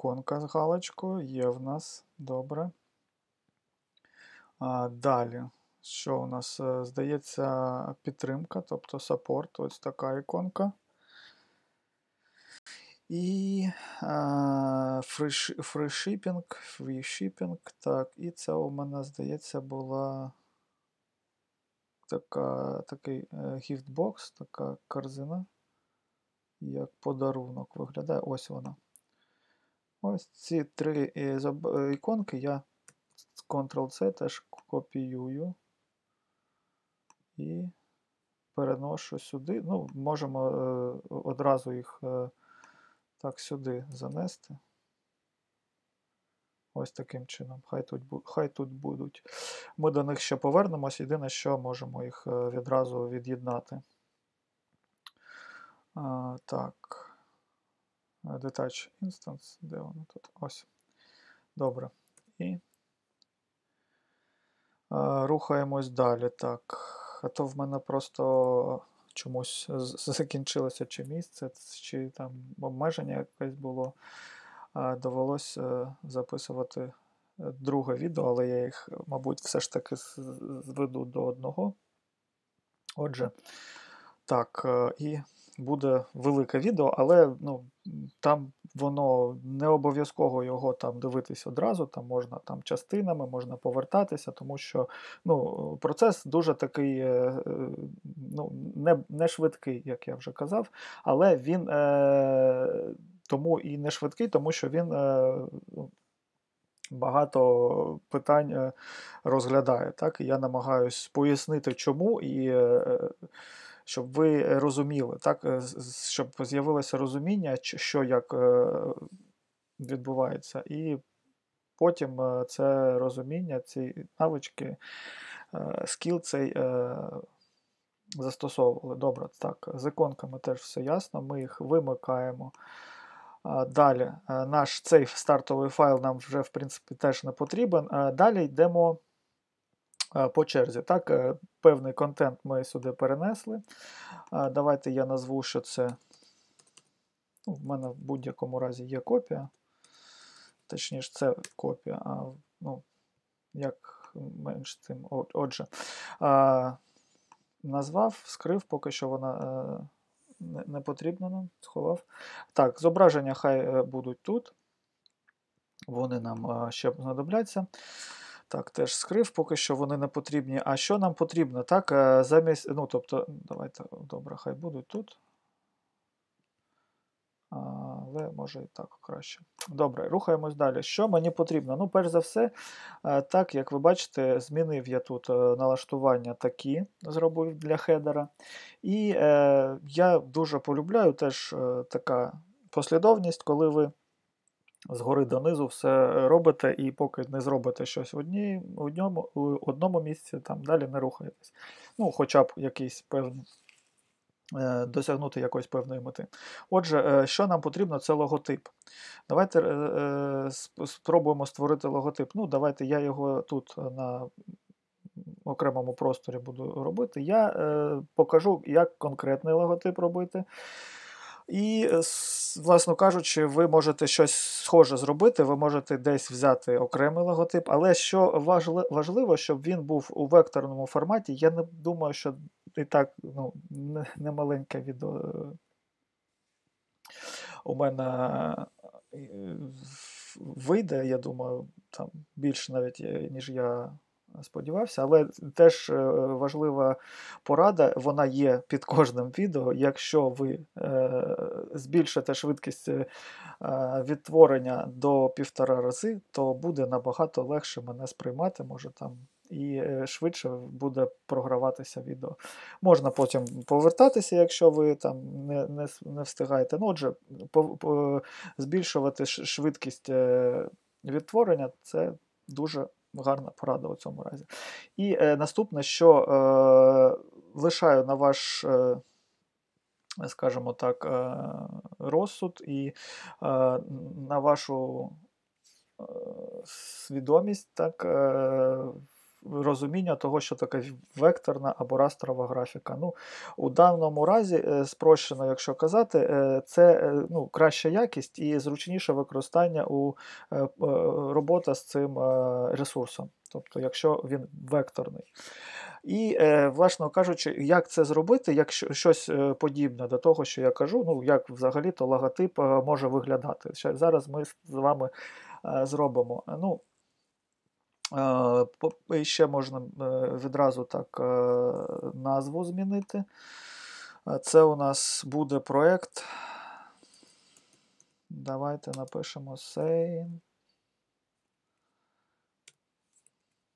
іконка з галочкою є в нас. Добре. Далі, що у нас? Е, здається, підтримка, тобто саппорт, ось така іконка. І фрішипінг, фрішипінг, так, і це у мене, здається, була така, такий е, гіфтбокс, така корзина, як подарунок виглядає. Ось вона. Ось ці три е, е, іконки я Ctrl-C теж копіюю і переношу сюди. Ну, можемо одразу їх так сюди занести. Ось таким чином. Хай тут хай тут будуть. Ми до них ще повернемось. Єдине, що можемо їх е, відразу від'єднати. Так. Detach Instance. Де воно тут? Ось. Добре. І рухаємось далі. Так. А то в мене просто чомусь закінчилося чи місце, чи там обмеження якесь було. Довелося е, записувати е, друге відео, але я їх, мабуть, все ж таки зведу до одного. Отже, так, е, і буде велике відео, але ну, там воно не обов'язково його там дивитись одразу, там можна там частинами, можна повертатися, тому що ну, процес дуже такий е, е, ну, не не швидкий, як я вже казав, але він е, тому і не швидкий, тому що він. Е, ну, Багато питань е, розглядає. Так? Я намагаюсь пояснити, чому і щоб ви розуміли, так, е, щоб з'явилося розуміння, що як е, відбувається, і потім е, це розуміння, ці навички, скіл цей застосовували. Добре, так, з іконками теж все ясно, ми їх вимикаємо. Далі наш цей стартовий файл нам вже в принципі теж не потрібен. Далі йдемо Е, по черзі. Так, е, Певний контент ми сюди перенесли. Давайте я назву, що це. Ну, В мене в будь-якому разі є копія. Точніше, це копія. а ну, Як менш цим. Отже, а, назвав, скрив, поки що вона а, е, не потрібна нам, сховав. Так, зображення хай будуть тут. Вони нам а, ще знадобляться. Так, теж скрив, поки що вони не потрібні. А що нам потрібно? Так, е, замість. Ну, тобто, давайте, добре, хай будуть тут. Але може і так краще. Добре, рухаємось далі. Що мені потрібно? Ну, перш за все, е, так, як ви бачите, змінив я тут е, налаштування такі, зробив для хедера. І е, я дуже полюбляю теж така послідовність, коли ви згори донизу все робите, і поки не зробите щось в одній, в одному, в одному місці, там далі не рухаєтесь. Ну, Хоча б якийсь певний. Е, досягнути якоїсь певної мети. Отже, е, що нам потрібно, це логотип. Давайте е, спробуємо створити логотип. Ну, Давайте я його тут на окремому просторі буду робити. Я покажу, як конкретний логотип робити. І, е, власно кажучи, ви можете щось схоже зробити, ви можете десь взяти окремий логотип, але що важливо, щоб він був у векторному форматі, я не думаю, що і так ну, не маленьке відео у мене е, вийде, я думаю, там більше навіть, е, ніж я сподівався, але теж е, важлива порада, вона є під кожним відео. Якщо ви е, збільшите швидкість е, відтворення до півтора рази, то буде набагато легше мене сприймати, може там. І швидше буде програватися відео. Можна потім повертатися, якщо ви там не не, не встигаєте. Ну, Отже, по, по, збільшувати швидкість відтворення це дуже гарна порада у цьому разі. І е, наступне, що е, лишаю на ваш, е, скажімо так, е, розсуд і е, на вашу е, свідомість, так, розуміння того, що таке векторна або растрова графіка. Ну, У даному разі, е, спрощено, якщо казати, е, це е, ну, краща якість і зручніше використання у робота з цим ресурсом, тобто, якщо він векторний. І, власне кажучи, як це зробити, як щось подібне до того, що я кажу, ну як взагалі-то логотип може виглядати. Зараз ми з вами зробимо. Ну, і ще можна е, відразу так е, назву змінити. Це у нас буде проєкт. Давайте напишемо Say.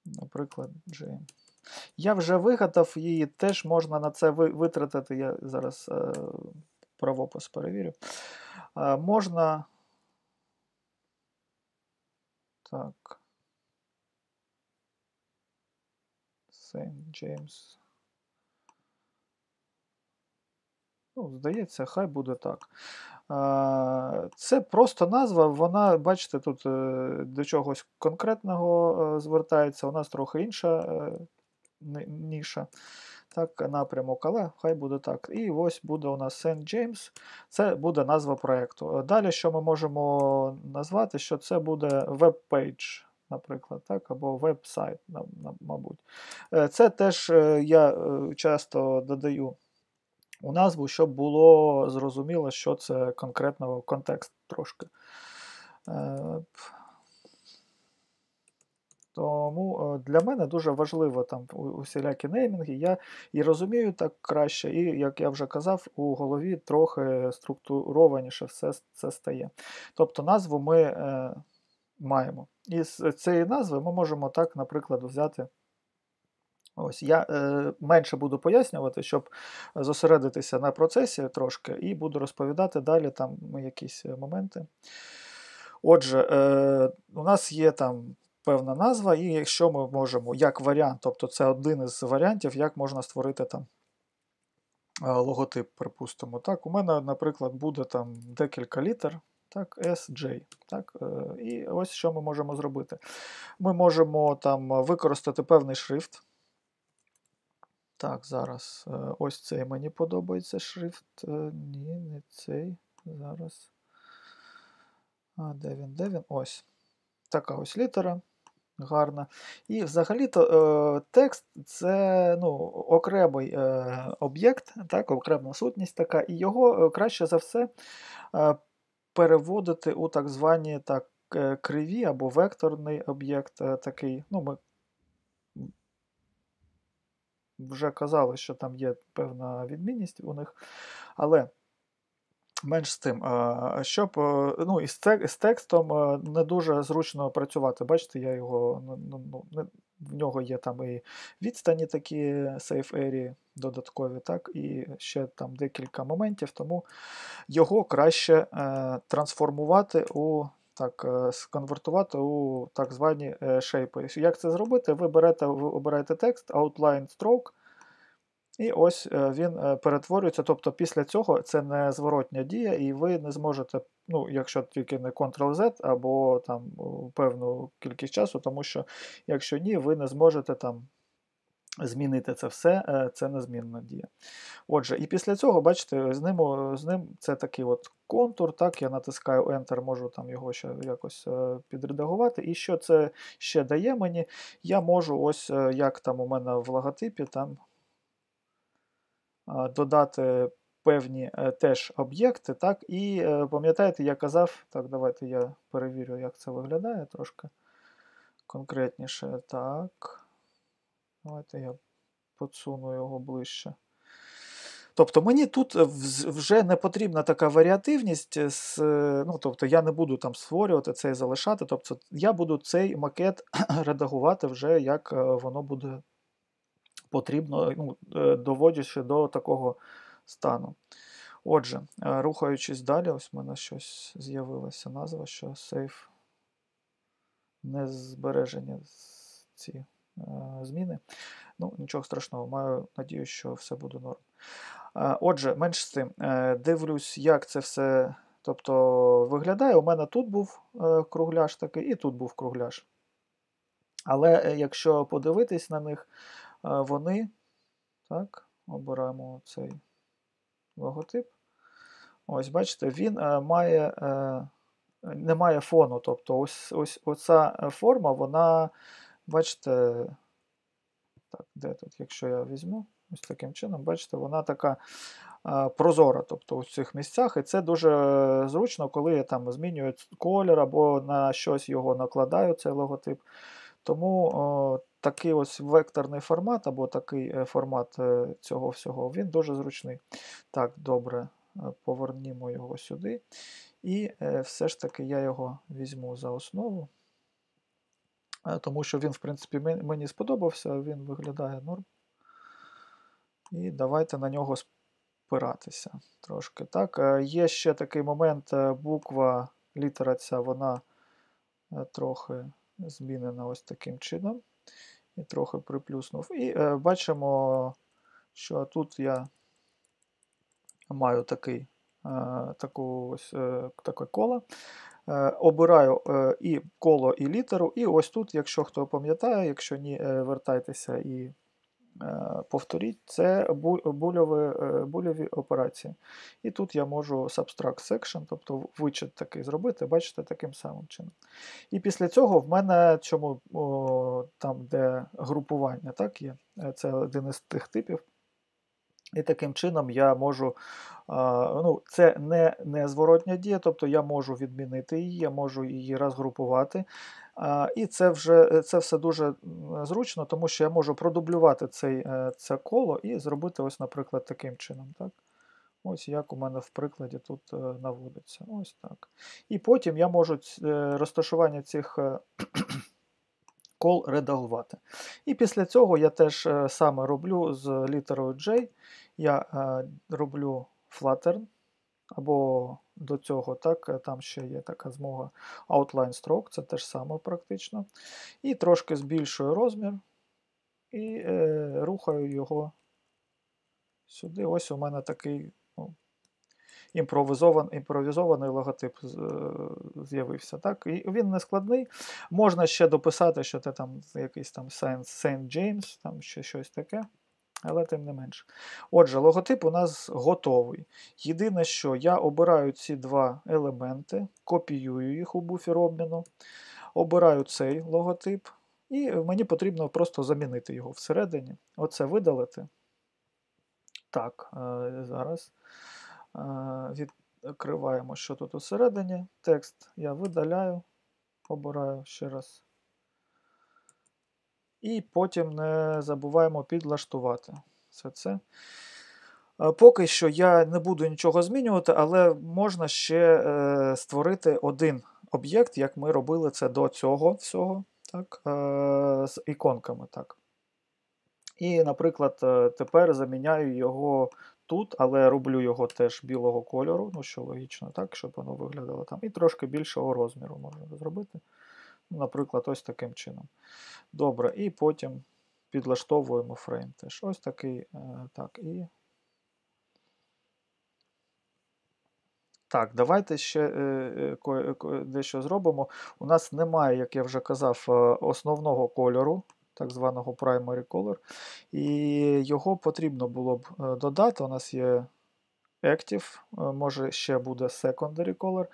Наприклад, G. Я вже вигадав її, теж можна на це витратити. Я зараз е, правопис перевірю. Можна. Так. Сейнт Джеймс. Ну, Здається, хай буде так. Це просто назва, вона, бачите, тут е, до чогось конкретного е, звертається, у нас трохи інша е, ніша. Так, напрямок, але хай буде так. І ось буде у нас Сент Джеймс, це буде назва проєкту. Далі, що ми можемо назвати, що це буде веб-пейдж наприклад, так, або веб-сайт, мабуть. Е, це теж е, я е, часто додаю у назву, щоб було зрозуміло, що це конкретно контекст трошки. Тому для мене дуже важливо там усілякі неймінги. Я і розумію так краще, і, як я вже казав, у голові трохи структурованіше все це стає. Тобто назву ми маємо. І з цієї назви ми можемо так, наприклад, взяти. Ось Я е, менше буду пояснювати, щоб зосередитися на процесі трошки, і буду розповідати далі там якісь моменти. Отже, е, у нас є там певна назва, і якщо ми можемо, як варіант, тобто це один із варіантів, як можна створити там е, логотип, припустимо. Так, У мене, наприклад, буде там декілька літер так, SJ. Так, е, І ось що ми можемо зробити. Ми можемо там використати певний шрифт. Так, зараз е, ось цей мені подобається шрифт. Е, ні, не цей. Зараз. А, де він? Де він? Ось. Така ось літера. Гарна. І взагалі-то текст це ну, окремий об'єкт, окрема сутність така, і його краще за все переводити у так звані так, е, криві або векторний об'єкт е, такий. ну ми Вже казали, що там є певна відмінність у них. Але менш з тим, щоб ну, із текстом не дуже зручно працювати. Бачите, я його, ну, ну в нього є там і відстані такі safe area додаткові, так, і ще там декілька моментів, тому його краще е, трансформувати у. Так, е, сконвертувати у так звані е, шейпи. Як це зробити? Ви берете, ви обираєте текст, outline stroke, і ось е, він е, перетворюється. Тобто після цього це не зворотня дія, і ви не зможете, ну, якщо тільки не Ctrl-Z або там певну кількість часу, тому що якщо ні, ви не зможете там. Змінити це все, е, це незмінна дія. Отже, і після цього, бачите, з ним з ним це такий от контур. так, Я натискаю Enter, можу там його ще якось підредагувати. І що це ще дає мені? Я можу, ось як там у мене в логотипі, там додати певні е, теж об'єкти. так, І е, пам'ятаєте, я казав, так, давайте я перевірю, як це виглядає трошки конкретніше. Так. Давайте я подсуну його ближче. Тобто мені тут вже не потрібна така варіативність, ну, тобто я не буду там створювати це і залишати. Тобто я буду цей макет редагувати вже, як е, воно буде потрібно, ну, е, доводячи до такого стану. Отже, е, рухаючись далі, ось в мене щось з'явилася назва, що Safe не збереження ці е, зміни. Ну, Нічого страшного, маю надію, що все буде норм. Отже, менш з тим, дивлюсь, як це все тобто, виглядає. У мене тут був кругляш такий, і тут був кругляш. Але якщо подивитись на них, вони, так, обираємо цей логотип. Ось, бачите, він е, має, е, не має фону. Тобто ось ось оця е, форма, вона, бачите, так, де тут, якщо я візьму, ось таким чином, бачите, вона така прозора, тобто у цих місцях. І це дуже зручно, коли я там змінюю колір або на щось його накладаю, цей логотип. Тому о, такий ось векторний формат або такий е, формат е, цього всього, він дуже зручний. Так, добре, е, повернімо його сюди. І все ж таки я його візьму за основу, тому що він, в принципі, мені сподобався, він виглядає норм. І давайте на нього спиратися трошки. Так, є ще такий момент, буква, літера ця, вона трохи змінена ось таким чином. І трохи приплюснув. І е, бачимо, що тут я маю такий, е, таку ось, е, таке коло. Е, обираю е, і коло, і літеру. І ось тут, якщо хто пам'ятає, якщо ні, е, вертайтеся і повторіть, це бульові, е, бульові операції. І тут я можу subtract section, тобто вичет такий зробити, бачите, таким самим чином. І після цього в мене чому о, там, де групування, так є, е, це один із тих типів. І таким чином я можу, ну, це не, не зворотня дія, тобто я можу відмінити її, я можу її розгрупувати. І це вже це все дуже зручно, тому що я можу продублювати цей, е, це коло і зробити, ось, наприклад, таким чином. Так? Ось як у мене в прикладі тут е, наводиться. Ось так. І потім я можу е, розташування цих кол редагувати. І після цього я теж е, саме роблю з літерою J. Я е, роблю flattern, або до цього, так, е, там ще є така змога outline stroke, це теж саме практично. І трошки збільшую розмір і е, рухаю його сюди. Ось у мене такий ну, імпровізований логотип е, з'явився. Так? І він не складний. Можна ще дописати, що це там якийсь там Saint, James, там ще щось таке. Але тим не менше. Отже, логотип у нас готовий. Єдине, що я обираю ці два елементи, копіюю їх у буфер обміну, обираю цей логотип, і мені потрібно просто замінити його всередині. Оце видалити. Так, е, зараз відкриваємо, що тут усередині. Текст я видаляю, обираю ще раз. І потім не забуваємо підлаштувати все це. Е, Поки що я не буду нічого змінювати, але можна ще е, створити один об'єкт, як ми робили це до цього всього, так, е, з іконками. Так. І, наприклад, е, тепер заміняю його тут, але роблю його теж білого кольору, ну що логічно, так, щоб воно виглядало там. І трошки більшого розміру можна зробити. Ну, Наприклад, ось таким чином. Добре, і потім підлаштовуємо фрейм теж. Ось такий. е, Так, і. Так, давайте ще е, е, дещо зробимо. У нас немає, як я вже казав, основного кольору, так званого primary color. І його потрібно було б е, додати. У нас є Active, е, може ще буде secondary color,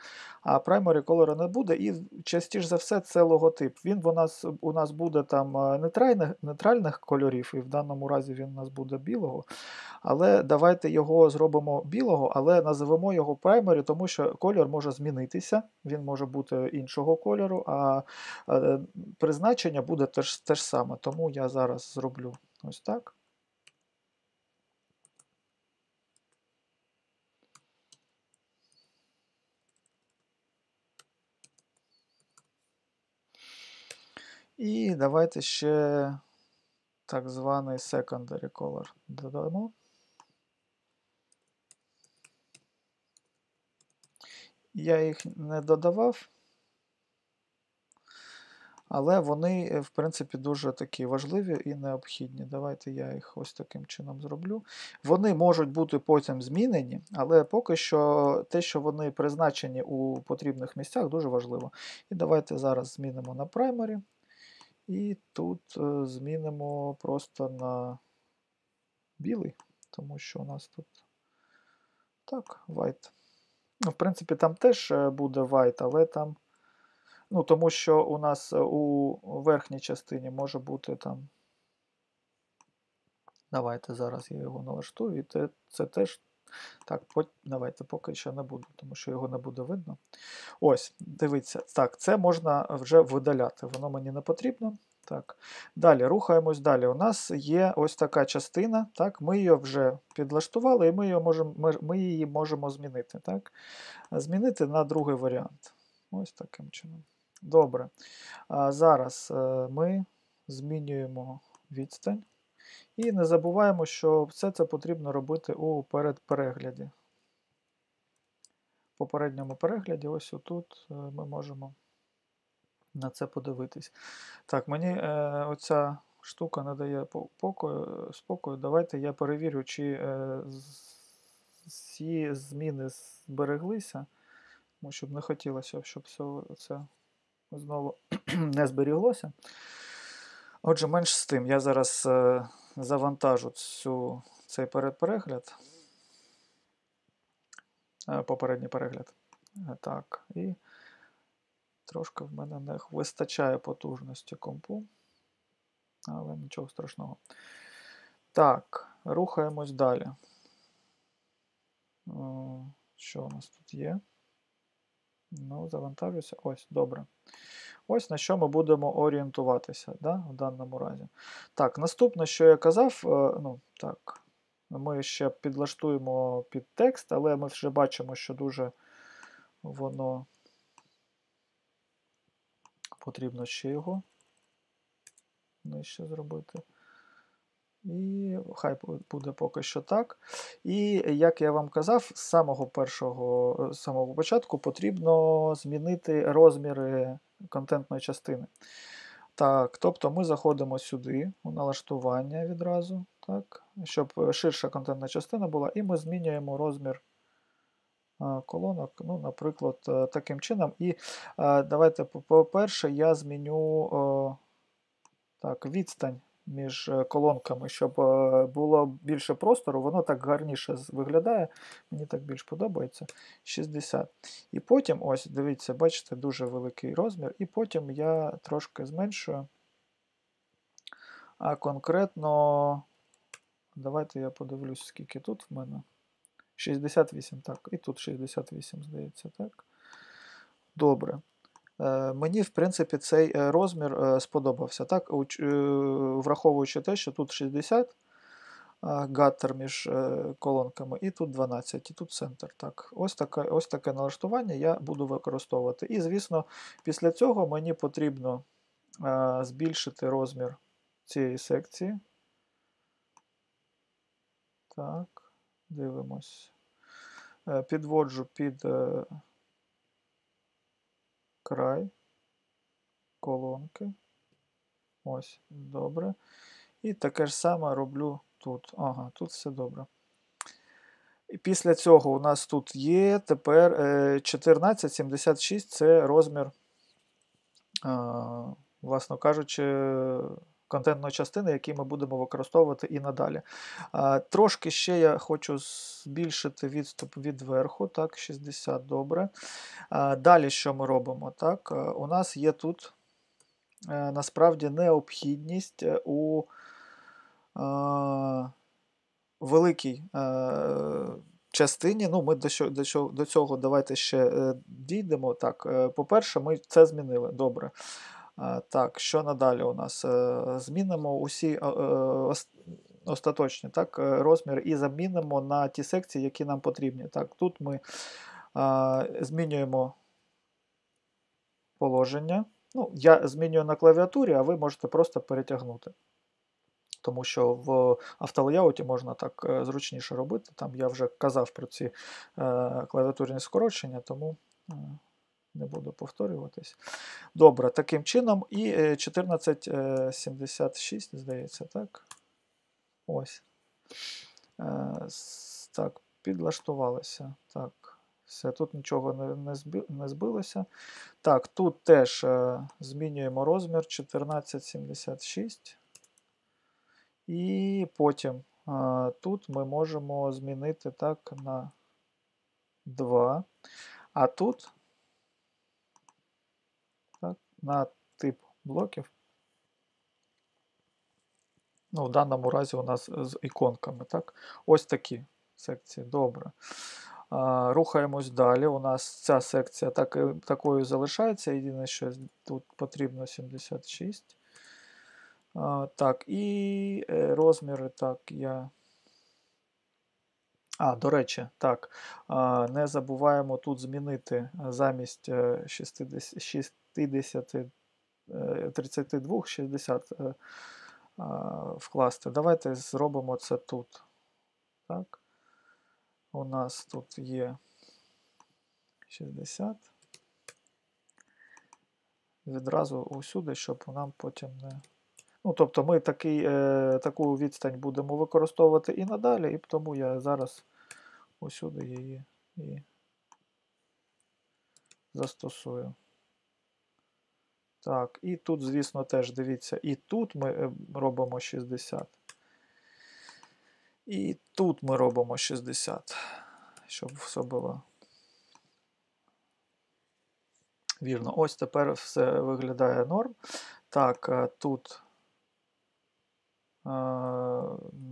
а primary color не буде. І частіше за все це логотип. Він у нас, у нас буде там е, нейтральних, нейтральних кольорів, і в даному разі він у нас буде білого. Але давайте його зробимо білого, але називемо його primary, тому що кольор може змінитися, він може бути іншого кольору, а е, призначення буде теж, теж саме. Тому я зараз зроблю ось так. І давайте ще так званий secondary color додамо. Я їх не додавав, але вони, е, в принципі, дуже такі важливі і необхідні. Давайте я їх ось таким чином зроблю. Вони можуть бути потім змінені, але поки що те, що вони призначені у потрібних місцях, дуже важливо. І давайте зараз змінимо на primary. І тут е, змінимо просто на білий, тому що у нас тут так, white. Ну, В принципі, там теж е, буде white, але там. Ну, тому що у нас е, у верхній частині може бути там. Давайте зараз я його налаштую, і це, це теж. Так, давайте поки що не буду, тому що його не буде видно. Ось, дивіться. Так, це можна вже видаляти, воно мені не потрібно. Так. Далі, рухаємось далі. У нас є ось така частина. так, Ми її вже підлаштували, і ми її можемо, ми її можемо змінити. так, Змінити на другий варіант. Ось таким чином. Добре. А Зараз е, ми змінюємо відстань. І не забуваємо, що все це потрібно робити у передперегляді. В попередньому перегляді, ось отут е, ми можемо на це подивитись. Так, мені е, оця штука не дає покою, спокою. Давайте я перевірю, чи е, всі зміни збереглися. Тому щоб не хотілося, щоб все це знову не зберіглося. Отже, менш з тим, я зараз е, завантажу цю, цей передперегляд, е, попередній перегляд. Е, так, і трошки в мене не вистачає потужності компу, але нічого страшного. Так, рухаємось далі. Е, що у нас тут є? Ну, завантажуся. Ось, добре. Ось на що ми будемо орієнтуватися да, в даному разі. Так, наступне, що я казав, е, ну, так, ми ще підлаштуємо під текст, але ми вже бачимо, що дуже воно потрібно ще його нижче зробити. І хай буде поки що так. І як я вам казав, з самого першого, з самого початку потрібно змінити розміри контентної частини. Так, Тобто ми заходимо сюди, у налаштування відразу, так, щоб ширша контентна частина була, і ми змінюємо розмір колонок, ну, наприклад, е, таким чином. І давайте, по-перше, я зміню так, відстань між е, колонками, щоб е, було більше простору, воно так гарніше виглядає. Мені так більш подобається. 60. І потім, ось, дивіться, бачите, дуже великий розмір. І потім я трошки зменшую. А конкретно, давайте я подивлюсь, скільки тут в мене. 68, так, і тут 68, здається, так. Добре. Е, мені, в принципі, цей е, розмір е, сподобався. Так, Враховуючи те, що тут 60 гаттер між колонками, і тут 12, і тут центр. Так, Ось таке ось таке налаштування я буду використовувати. І, звісно, після цього мені потрібно збільшити розмір цієї секції. Так, дивимось. Підводжу під край, колонки. Ось, добре. І таке ж саме роблю тут. Ага, тут все добре. І після цього у нас тут є тепер 1476 це розмір, власно кажучи, контентної частини, які ми будемо використовувати і надалі. Трошки ще я хочу збільшити відступ від верху, так, 60 добре. Далі що ми робимо? Так, У нас є тут е, насправді необхідність е, у великій е, частині. Ну, Ми до до, до цього давайте ще дійдемо. Так, По-перше, ми це змінили. Добре. Так, що надалі у нас? Е, змінимо усі е, остаточні так, е, розміри і замінимо на ті секції, які нам потрібні. Так, Тут ми змінюємо положення. Ну, Я змінюю на клавіатурі, а ви можете просто перетягнути. Тому що в автолеяуті можна так зручніше робити. Там я вже казав про ці клавіатурні скорочення, тому не буду повторюватись. Добре, таким чином. І 1476, е, здається, так? Ось. Е, так, підлаштувалися. Так, Все, тут нічого не, збилося. Так, тут теж е, змінюємо розмір 1476. І потім тут ми можемо змінити так на 2. А тут на тип блоків. Ну, В даному разі у нас з іконками. так? Ось такі секції. Добре. А, Рухаємось далі. У нас ця секція так, такою залишається. Єдине, що тут потрібно 76. А, Так, і е, розміри, так, я. А, до речі, так. Не забуваємо тут змінити замість 60, 60 32, 60 вкласти. Давайте зробимо це тут. Так. У нас тут є 60. Відразу усюди, щоб нам потім не. Ну, Тобто ми такий, е, таку відстань будемо використовувати і надалі, і тому я зараз усюди її і застосую. Так, і тут, звісно, теж дивіться, і тут ми е, робимо 60. І тут ми робимо 60, щоб все було. Вірно, ось тепер все виглядає норм. Так, е, тут е,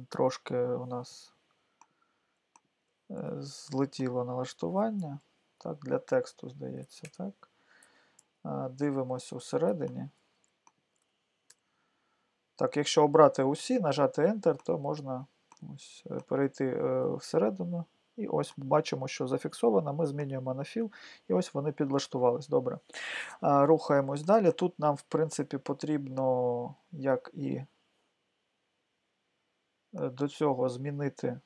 трошки у нас злетіло налаштування. Так, для тексту, здається, так. Дивимося усередині. Так, якщо обрати усі, нажати Enter, то можна ось, е, перейти е, всередину. І ось бачимо, що зафіксовано. Ми змінюємо на філ, і ось вони підлаштувались. Добре. Рухаємось далі. Тут нам, в принципі, потрібно, як і е, до цього змінити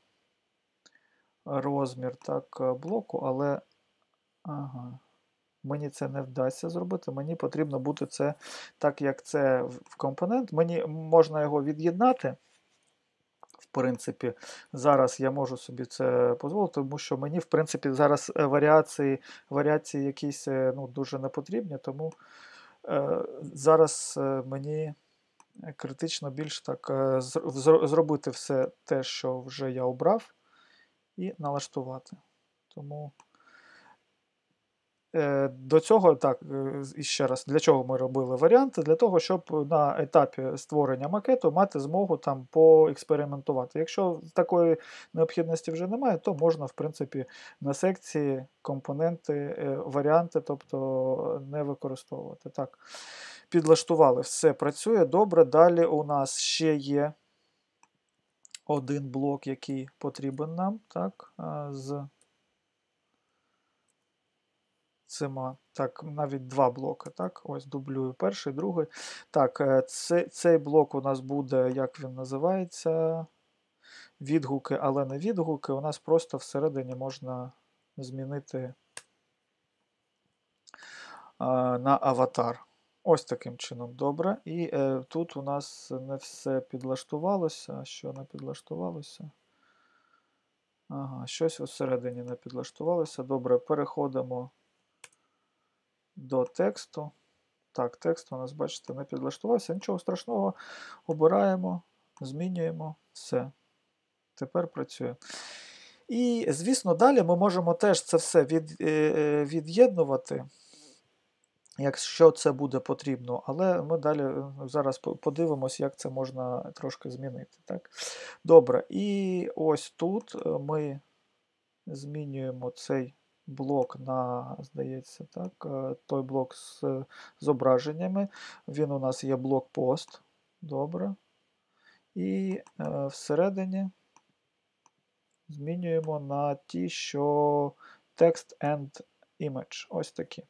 розмір так, блоку, але. Ага. Мені це не вдасться зробити. Мені потрібно бути це так, як це в компонент. Мені можна його від'єднати. В принципі, зараз я можу собі це дозволити, тому що мені, в принципі, зараз е, варіації варіації якісь е, ну, дуже не потрібні, тому е, зараз е, мені критично більш так е, зробити все те, що вже я обрав, і налаштувати. Тому. Е, до цього, так, е, і ще раз, для чого ми робили варіанти? Для того, щоб на етапі створення макету мати змогу там поекспериментувати. Якщо такої необхідності вже немає, то можна, в принципі, на секції компоненти, е, варіанти, тобто не використовувати. Так, Підлаштували, все працює добре. Далі у нас ще є один блок, який потрібен нам. так, з цима. Так, навіть два блоки. так, Ось дублюю перший, другий. Так, е, цей, цей блок у нас буде, як він називається? Відгуки, але не відгуки. У нас просто всередині можна змінити на аватар. Ось таким чином, добре. І е, тут у нас не все підлаштувалося. Що не підлаштувалося? Ага, щось всередині не підлаштувалося. Добре, переходимо до тексту. Так, текст у нас, бачите, не підлаштувався. Нічого страшного. Обираємо, змінюємо все. Тепер працює. І, звісно, далі ми можемо теж це все від, е, е, від'єднувати, якщо це буде потрібно. Але ми далі е, зараз подивимось, як це можна трошки змінити. Так? Добре, і ось тут ми змінюємо цей блок на, здається, так, е, той блок з зображеннями. Він у нас є блок пост. Добре. І е, всередині змінюємо на ті, що text and image. Ось такі.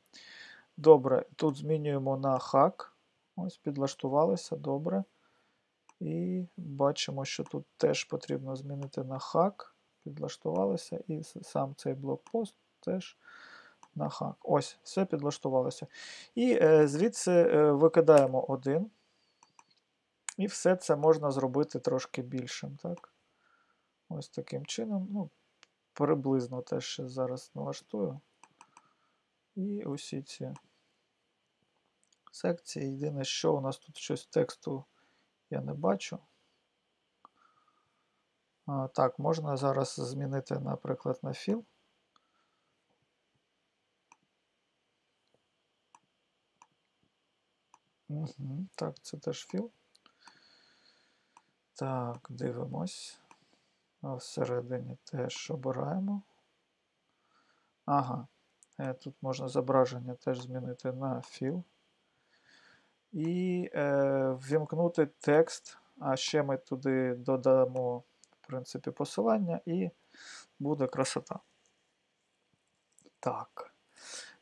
Добре, тут змінюємо на хак. Ось, підлаштувалися, добре. І бачимо, що тут теж потрібно змінити на хак. Підлаштувалися, і сам цей блокпост теж на хак. Ось, все підлаштувалося. І е, звідси е, викидаємо один. І все це можна зробити трошки більшим. так? Ось таким чином. ну, приблизно теж зараз налаштую. І усі ці секції. Єдине, що у нас тут щось тексту я не бачу. А, Так, можна зараз змінити, наприклад, на fill. Угу, Так, це теж fill. Так, дивимось. Всередині теж обираємо. Ага. Е, тут можна зображення теж змінити на філ. І е, ввімкнути текст. А ще ми туди додамо, в принципі, посилання, і буде красота. Так.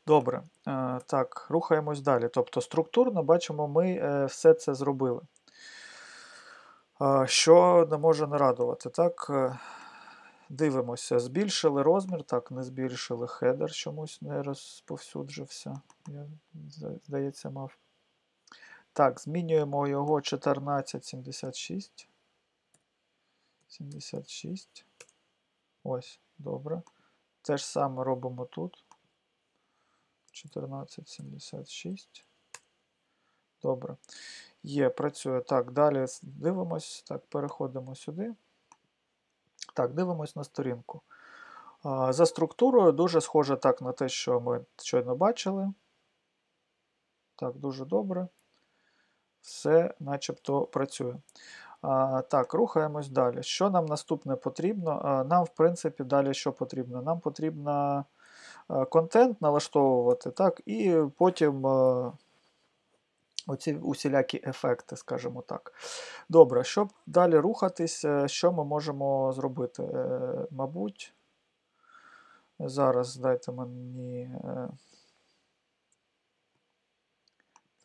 Добре. Е, так, рухаємось далі. Тобто, структурно бачимо, ми е, все це зробили. Е, що не може не радувати? Так, дивимося, збільшили розмір, так, не збільшили хедер, чомусь не розповсюджився. Я, здається, мав. Так, змінюємо його 1476. 76. Ось, добре. Те ж саме робимо тут. 1476. Добре. Є, працює. Так, далі дивимось. Так, переходимо сюди. Так, дивимось на сторінку. За структурою дуже схоже так на те, що ми щойно бачили. Так, дуже добре. Все начебто працює. Так, рухаємось далі. Що нам наступне потрібно? Нам, в принципі, далі що потрібно? Нам потрібно контент налаштовувати, так, і потім оці усілякі ефекти, скажімо так. Добре, щоб далі рухатись, е, що ми можемо зробити? Е, мабуть, зараз дайте мені. Е,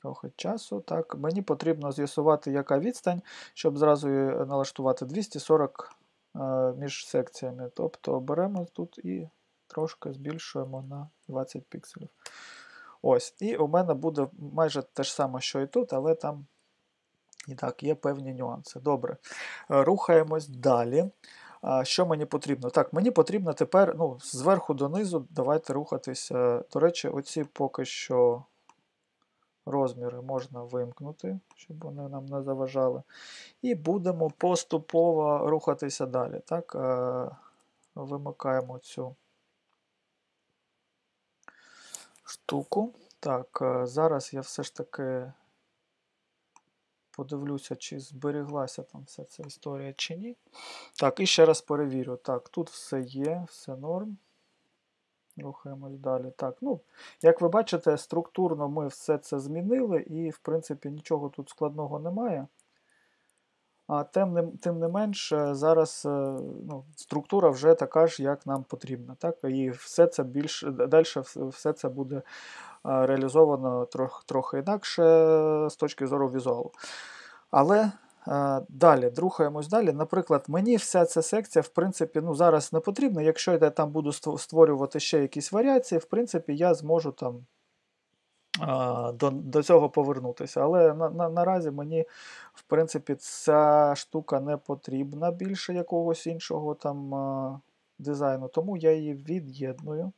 трохи часу. Так, Мені потрібно з'ясувати, яка відстань, щоб зразу налаштувати 240 е, між секціями. Тобто беремо тут і трошки збільшуємо на 20 пікселів. Ось, І у мене буде майже те ж саме, що і тут, але там і так, є певні нюанси. Добре. Е, рухаємось далі. Що мені потрібно? Так, мені потрібно тепер ну, зверху донизу, давайте рухатися. До речі, оці поки що Розміри можна вимкнути, щоб вони нам не заважали. І будемо поступово рухатися далі. Так, е, Вимикаємо цю штуку. Так, е, зараз я все ж таки подивлюся, чи зберіглася там вся ця історія, чи ні. Так, і ще раз перевірю. Так, тут все є, все норм. Рухаємось далі. Так, ну, Як ви бачите, структурно ми все це змінили, і, в принципі, нічого тут складного немає. А тим не, тим не менш, е, зараз е, ну, структура вже така ж, як нам потрібно. Так? І все це більш, далі все це буде реалізовано трох, трохи інакше з точки зору візуалу. Але Е, далі, рухаємось далі. Наприклад, мені вся ця секція, в принципі, ну, зараз не потрібна. Якщо я там буду створювати ще якісь варіації, в принципі, я зможу там до до цього повернутися. Але на, на, наразі мені, в принципі, ця штука не потрібна більше якогось іншого там дизайну, тому я її від'єдную.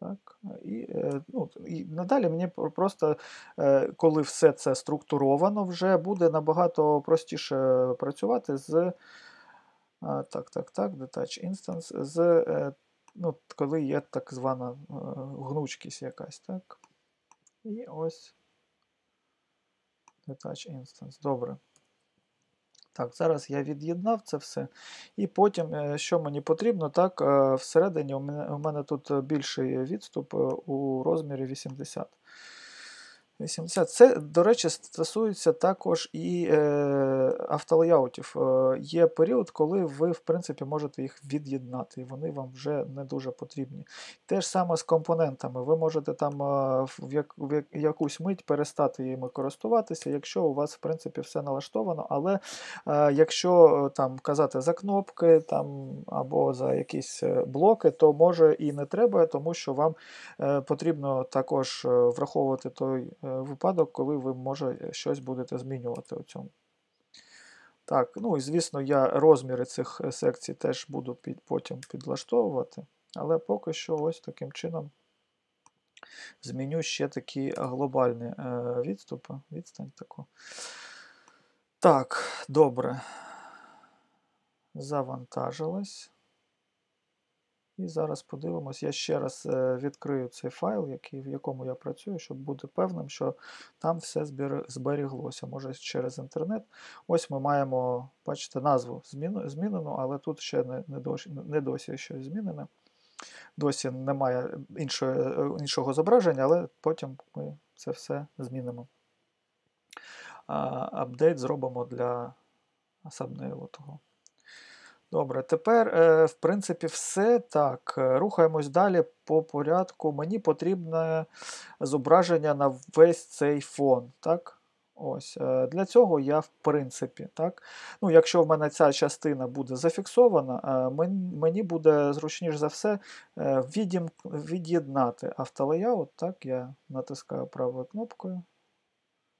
Так, І е, ну, і надалі мені просто, е, коли все це структуровано, вже буде набагато простіше працювати з так, так, так, Detach Instance, з, е, ну, коли є так звана гнучкість якась. так. І ось Detach Instance. Добре. Так, зараз я від'єднав це все. І потім, е, що мені потрібно, так, е, всередині у мене, у мене тут більший відступ е, у розмірі 80. 80. Це, до речі, стосується також і е, автолеяутів. Е, є період, коли ви, в принципі, можете їх від'єднати, і вони вам вже не дуже потрібні. Те ж саме з компонентами. Ви можете там е, в, як, в якусь мить перестати їми користуватися, якщо у вас, в принципі, все налаштовано. Але е, якщо е, там казати за кнопки там, або за якісь е, блоки, то може і не треба, тому що вам е, потрібно також враховувати той. Е, випадок, коли ви може щось будете змінювати у цьому. Так, ну і звісно, я розміри цих е, секцій теж буду під, потім підлаштовувати, але поки що ось таким чином зміню ще такі глобальні е, відступи. Відстань таку. Так, добре. Завантажилось. І зараз подивимось, я ще раз е, відкрию цей файл, який, в якому я працюю, щоб бути певним, що там все зберіглося. Може через інтернет. Ось ми маємо, бачите, назву змінену, але тут ще не не, досі, не досі щось змінене. Досі немає іншої, е, іншого зображення, але потім ми це все змінимо. Апдейт зробимо для сабнейлу того. Добре, тепер, е, в принципі, все так. Е, рухаємось далі по порядку. Мені потрібне зображення на весь цей фон. так? Ось, е, Для цього я, в принципі, так, ну, якщо в мене ця частина буде зафіксована, мені буде зручніше за все від'єднати автолеяут. Так, Я натискаю правою кнопкою.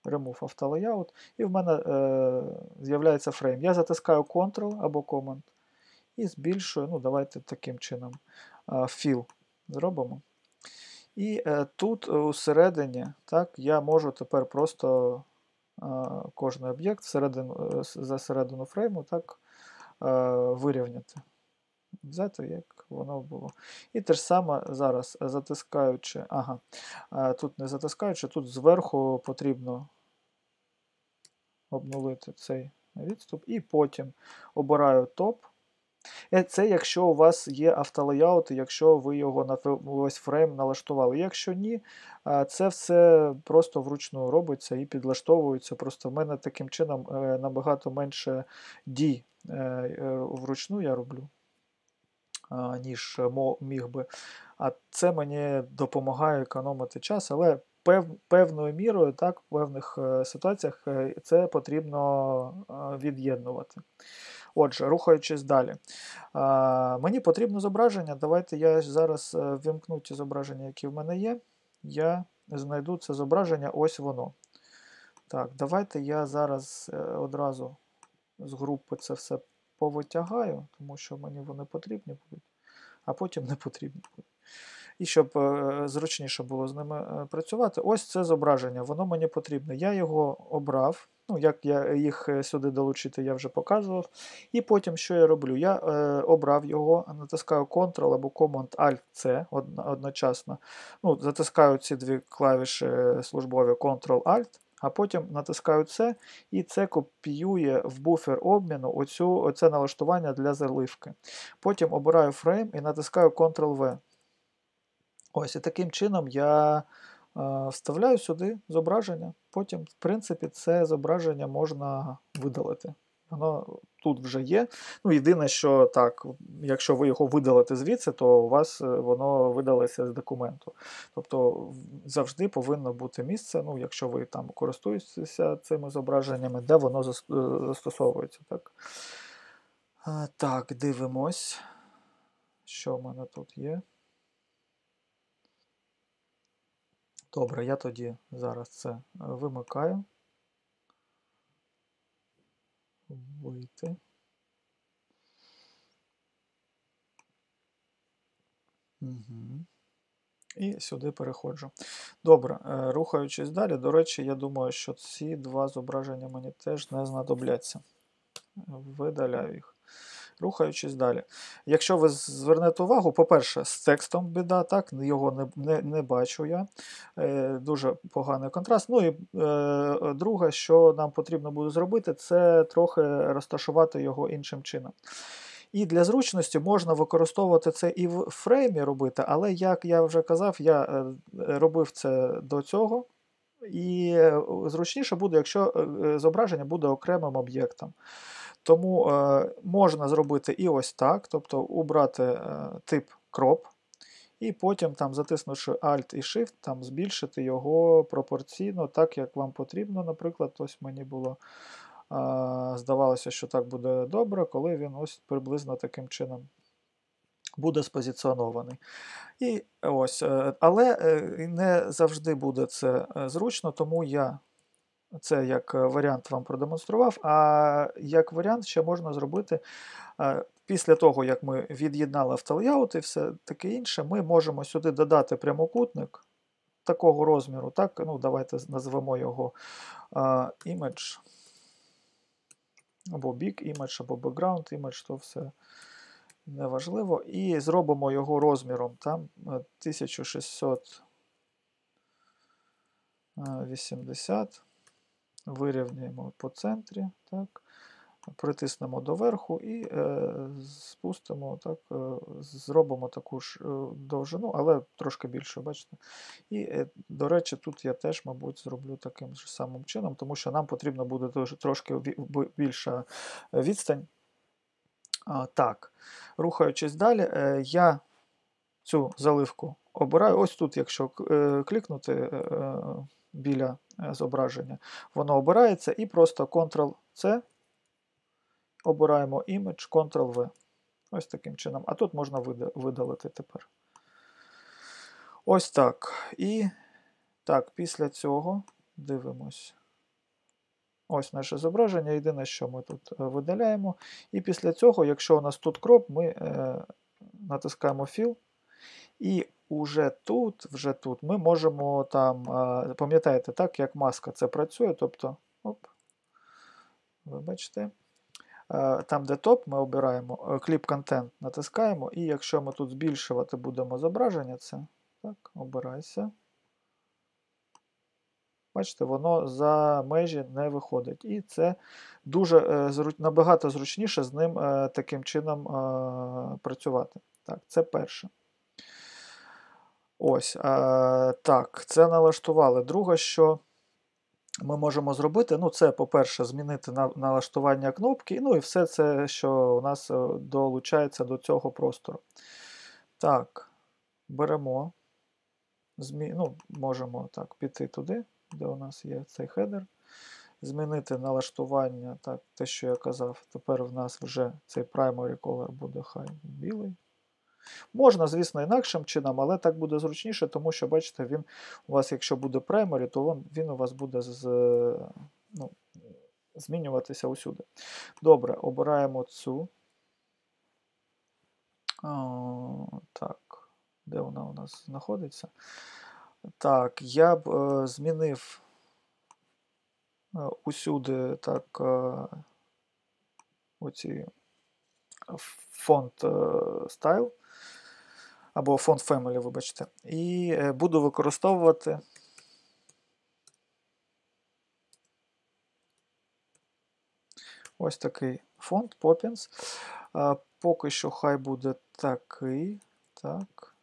Remove автолеяут, і в мене з'являється фрейм. Я затискаю Ctrl або Command і збільшую, ну, давайте таким чином fill зробимо. І е, тут усередині так, я можу тепер просто е, кожен об'єкт всередину, за середину фрейму так, е, вирівняти. Взяти, як воно було. І те ж саме зараз затискаючи, ага, тут не затискаючи, тут зверху потрібно обнулити цей відступ, і потім обираю топ. Е, це якщо у вас є автолеяут, якщо ви його на весь фрейм налаштували. Якщо ні, це все просто вручну робиться і підлаштовується. Просто в мене таким чином е, набагато менше дій е, вручну я роблю, ніж міг би. А це мені допомагає економити час, але певною мірою, так, в певних ситуаціях це потрібно від'єднувати. Отже, рухаючись далі. Мені потрібно зображення. Давайте я зараз е, вимкну ті зображення, які в мене є. Я знайду це зображення, ось воно. Так, давайте я зараз е, одразу з групи це все повитягаю, тому що мені вони потрібні будуть, а потім не потрібні будуть. І щоб е, зручніше було з ними працювати, ось це зображення, воно мені потрібне. Я його обрав. Ну, Як я їх е, сюди долучити, я вже показував. І потім, що я роблю? Я е, обрав його, натискаю Ctrl або Command-Alt-C одночасно. Ну, Затискаю ці дві клавіші службові Ctrl-Alt, а потім натискаю C, і це копіює в буфер обміну оцю, оце налаштування для заливки. Потім обираю фрейм і натискаю Ctrl-V. Ось, і таким чином я. Вставляю сюди зображення, потім, в принципі, це зображення можна видалити. Воно тут вже є. Ну, Єдине, що так, якщо ви його видалите звідси, то у вас е, воно видалиться з документу. Тобто завжди повинно бути місце, ну, якщо ви там користуєтеся цими зображеннями, де воно е, застосовується. Так, Так, дивимось, що в мене тут є. Добре, я тоді зараз це е, вимикаю. Вийти. Угу. І сюди переходжу. Добре, е, рухаючись далі, до речі, я думаю, що ці два зображення мені теж не знадобляться. Видаляю їх. Рухаючись далі. Якщо ви звернете увагу, по-перше, з текстом біда, так, його не не, не бачу я. Е, Дуже поганий контраст. Ну і е, друге, що нам потрібно буде зробити, це трохи розташувати його іншим чином. І для зручності можна використовувати це і в фреймі робити, але, як я вже казав, я е, робив це до цього. І е, зручніше буде, якщо е, зображення буде окремим об'єктом. Тому е, можна зробити і ось так, тобто убрати е, тип crop, і потім, там, затиснувши Alt і Shift, там, збільшити його пропорційно, так як вам потрібно. Наприклад, ось мені було е, здавалося, що так буде добре, коли він ось приблизно таким чином буде спозиціонований. І ось, е, Але е, не завжди буде це е, зручно, тому я Це як е, варіант вам продемонстрував. А як варіант ще можна зробити е, після того, як ми від'єднали автолеяут і все таке інше, ми можемо сюди додати прямокутник такого розміру. Так? Ну, Давайте назвемо його image, або big image, або background image, то все неважливо. І зробимо його розміром там 1680. Вирівняємо по центрі, так, притиснемо доверху і е, спустимо, так, е, зробимо таку ж е, довжину, але трошки більше, бачите. І, е, до речі, тут я теж, мабуть, зроблю таким ж самим чином, тому що нам потрібно буде трошки більша відстань. А, Так, рухаючись далі, е, я цю заливку обираю. Ось тут, якщо е, клікнути. Біля е, зображення. Воно обирається і просто Ctrl-C, обираємо Image, Ctrl-V. Ось таким чином. А тут можна видалити тепер. Ось так. І так, після цього дивимось. Ось наше зображення. Єдине, що ми тут е, видаляємо. І після цього, якщо у нас тут кроп, ми е, натискаємо Fill. І уже тут, вже тут ми можемо там, пам'ятаєте, так, як маска це працює, тобто, оп, ви бачите, там, де топ, ми обираємо кліп контент, натискаємо, і якщо ми тут збільшувати будемо зображення, це так, обирайся. Бачите, воно за межі не виходить. І це дуже е, набагато зручніше з ним е, таким чином працювати. Так, Це перше. Ось, а, Так, це налаштували. Друге, що ми можемо зробити, ну, це, по-перше, змінити налаштування кнопки, ну і все це, що у нас е, долучається до цього простору. Так, беремо, змі... ну, можемо так, піти туди, де у нас є цей хедер. Змінити налаштування, так, те, що я казав, тепер в нас вже цей primary color буде хай білий. Можна, звісно, інакшим чином, але так буде зручніше, тому що, бачите, він у вас, якщо буде праймері, то він, у вас буде з, ну, змінюватися усюди. Добре, обираємо цю. О, так, де вона у нас знаходиться? Так, я б е, змінив е, усюди так, е, оці фонд е, style або фонд Family, вибачте. І е, буду використовувати ось такий фонд Poppins. Поки що хай буде такий. Так.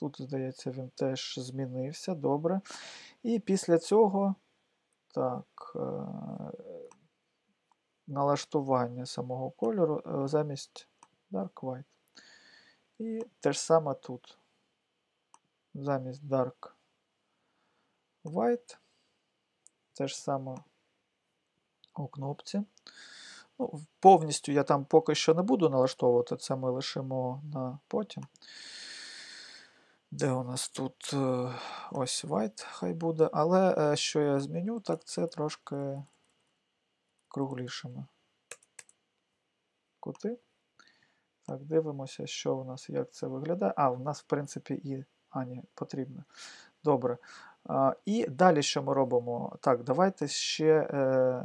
Тут, здається, він теж змінився. Добре. І після цього так, е, налаштування самого кольору е, замість Dark White. І те ж саме тут. Замість Dark White. Те ж саме у кнопці. Ну, Повністю я там поки що не буду налаштовувати, це ми лишимо на потім. Де у нас тут е, ось white хай буде. Але е, що я зміню, так це трошки круглішими кути. Так, дивимося, що у нас, як це виглядає. А, у нас, в принципі, і а, ні, потрібно. Добре. А, І далі що ми робимо? Так, давайте ще е,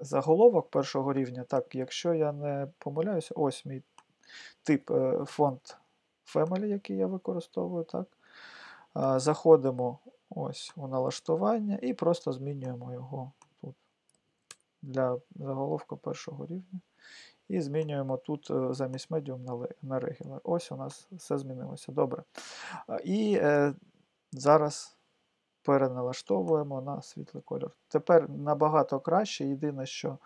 заголовок першого рівня. Так, якщо я не помиляюся, ось мій тип е, фонд Family, який я використовую. так. А, Заходимо ось у налаштування і просто змінюємо його тут для заголовка першого рівня. І змінюємо тут е, замість medium на regular. Ось у нас все змінилося. Добре. І е, зараз переналаштовуємо на світлий кольор. Тепер набагато краще. Єдине, що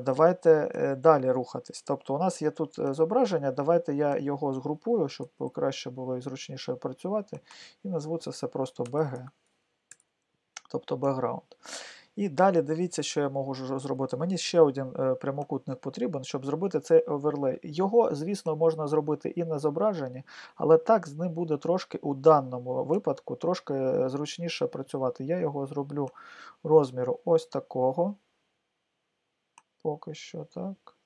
давайте е, далі рухатись. Тобто у нас є тут е, зображення, давайте я його згрупую, щоб краще було і зручніше працювати. І назву це все просто BG, тобто background. І далі дивіться, що я можу зробити. Мені ще один е, прямокутник потрібен, щоб зробити цей оверлей. Його, звісно, можна зробити і на зображенні, але так з ним буде трошки у даному випадку трошки е, зручніше працювати. Я його зроблю розміру ось такого. Поки що так.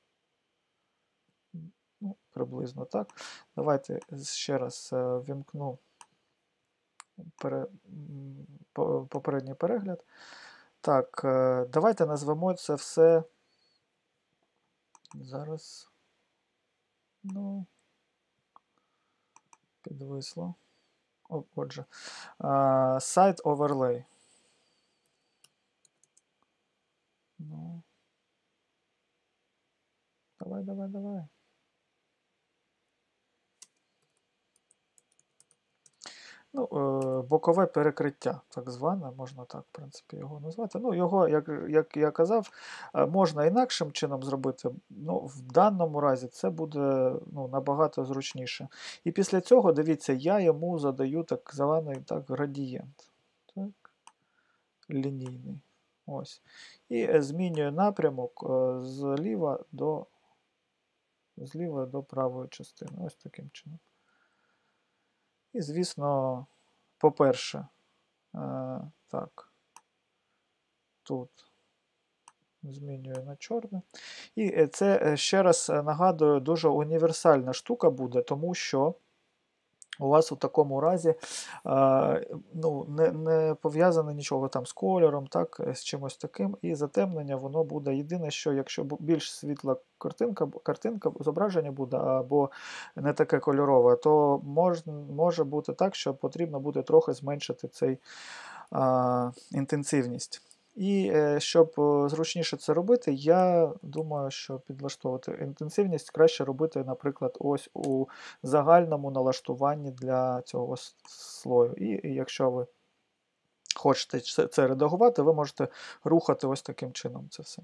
Ну, Приблизно так. Давайте ще раз е, вімкну попередній перегляд. Так, е, давайте назвемо це все. Зараз. Ну, підвисло. О, Отже, сайт оверлей. Ну. Давай, давай, давай. Ну, е, Бокове перекриття, так зване, можна так, в принципі, його назвати. Ну, Його, як як я казав, е, можна інакшим чином зробити. ну, В даному разі це буде ну, набагато зручніше. І після цього, дивіться, я йому задаю так званий так, градієнт. Так, Лінійний. Ось. І е, змінюю напрямок зліва до, зліва до правої частини. Ось таким чином. І, звісно, по-перше, е, так, тут змінюю на чорне. І е, це е, ще раз нагадую, дуже універсальна штука буде, тому що у вас у такому разі ну, не не пов'язане нічого там з кольором, так, з чимось таким, і затемнення воно буде єдине, що якщо більш світла картинка, картинка зображення буде або не таке кольорове, то мож, може бути так, що потрібно буде трохи зменшити цей а, інтенсивність. І е, щоб зручніше це робити, я думаю, що підлаштовувати інтенсивність краще робити, наприклад, ось у загальному налаштуванні для цього слою. І якщо ви хочете це редагувати, ви можете рухати ось таким чином це все.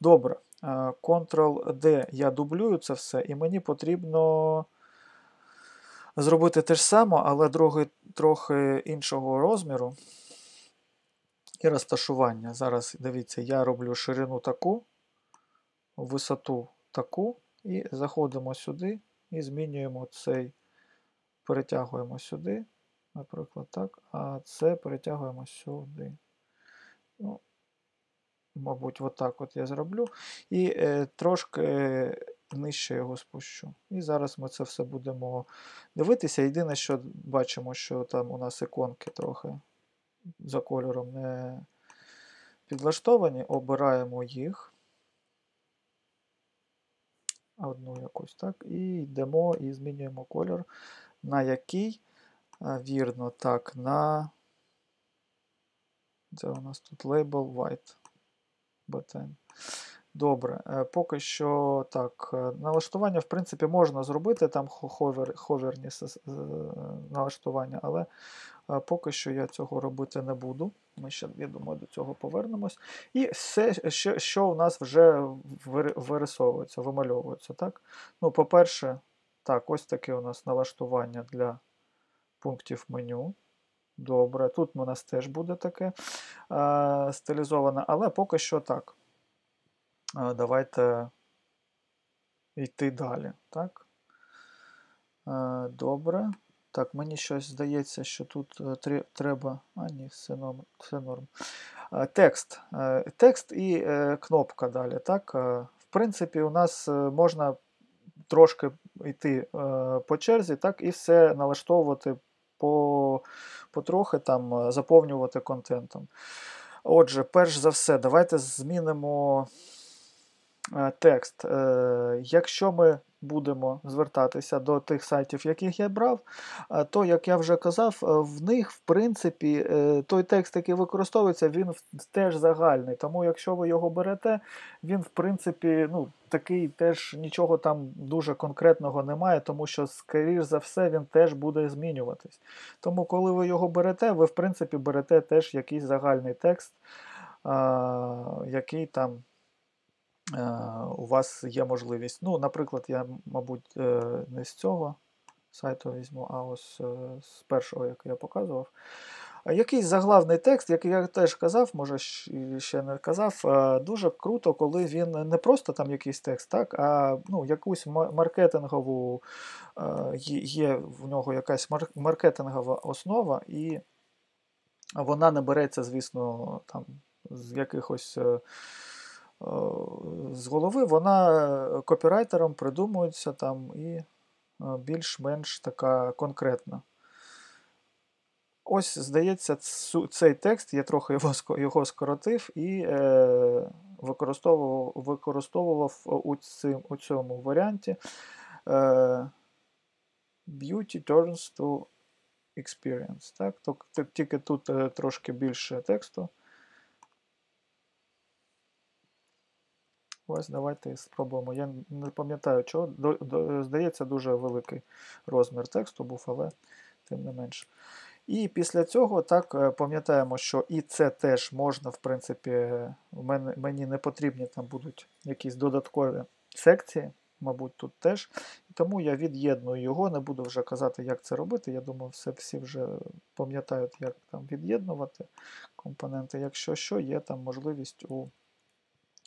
Добре, е, Ctrl-D я дублюю це все, і мені потрібно. Зробити те ж саме, але другий, трохи іншого розміру і розташування. Зараз дивіться, я роблю ширину таку, висоту таку, і заходимо сюди і змінюємо цей, перетягуємо сюди, наприклад, так, а це перетягуємо сюди. Ну, Мабуть, отак от я зроблю. І е, трошки нижче його спущу. І зараз ми це все будемо дивитися. Єдине, що бачимо, що там у нас іконки трохи за кольором не підлаштовані, обираємо їх. Одну якусь, так, і йдемо і змінюємо кольор, на який, вірно, так, на. Це у нас тут label white button. Добре, е, поки що так, е, налаштування, в принципі, можна зробити, там ховер, ховерні налаштування, але е, поки що я цього робити не буду. Ми ще, я думаю, до цього повернемось. І все, що що у нас вже вирисовується, вимальовується. так? Ну, По-перше, так, ось таке у нас налаштування для пунктів меню. Добре, тут у нас теж буде таке е, стилізоване, але поки що так. Давайте йти далі. Так? Добре. Так, мені щось здається, що тут е, треба. А, ні, все норм. Все норм. Текст. Е, текст і е, кнопка далі. Так? В принципі, у нас можна трошки йти по черзі, так, і все налаштовувати по, потрохи, там, заповнювати контентом. Отже, перш за все, давайте змінимо. Е, текст. Е, якщо ми будемо звертатися до тих сайтів, яких я брав, е, то, як я вже казав, в них, в принципі, той текст, який використовується, він теж загальний. Тому, якщо ви його берете, він, в принципі, ну, такий теж нічого там дуже конкретного немає, тому що, скоріш за все, він теж буде змінюватись. Тому, коли ви його берете, ви, в принципі, берете теж якийсь загальний текст, який там. Е, у вас є можливість. Ну, Наприклад, я, мабуть, е, не з цього сайту візьму, а ось е, з першого, який я показував. Якийсь заглавний текст, який я теж казав, може ще не казав, дуже круто, коли він не просто там якийсь текст, так, а ну, якусь маркетингову, є в нього якась маркетингова основа, і вона не береться, звісно, там, з якихось з голови, вона е, копірайтером придумується там і е, більш-менш така конкретна. Ось, здається, цей текст, я трохи його, його скоротив і е, використовував, використовував у, цим, у цьому варіанті. Е, Beauty turns to experience. Так? Тільки тут е, трошки більше тексту. Ось давайте спробуємо. Я не пам'ятаю, чого. До- до- Здається, дуже великий розмір тексту був, але тим не менше. І після цього так е, пам'ятаємо, що і це теж можна, в принципі, в мене, мені не потрібні там будуть якісь додаткові секції, мабуть, тут теж. Тому я від'єдную його, не буду вже казати, як це робити. Я думаю, все, всі вже пам'ятають, як там від'єднувати компоненти. Якщо що, є там можливість у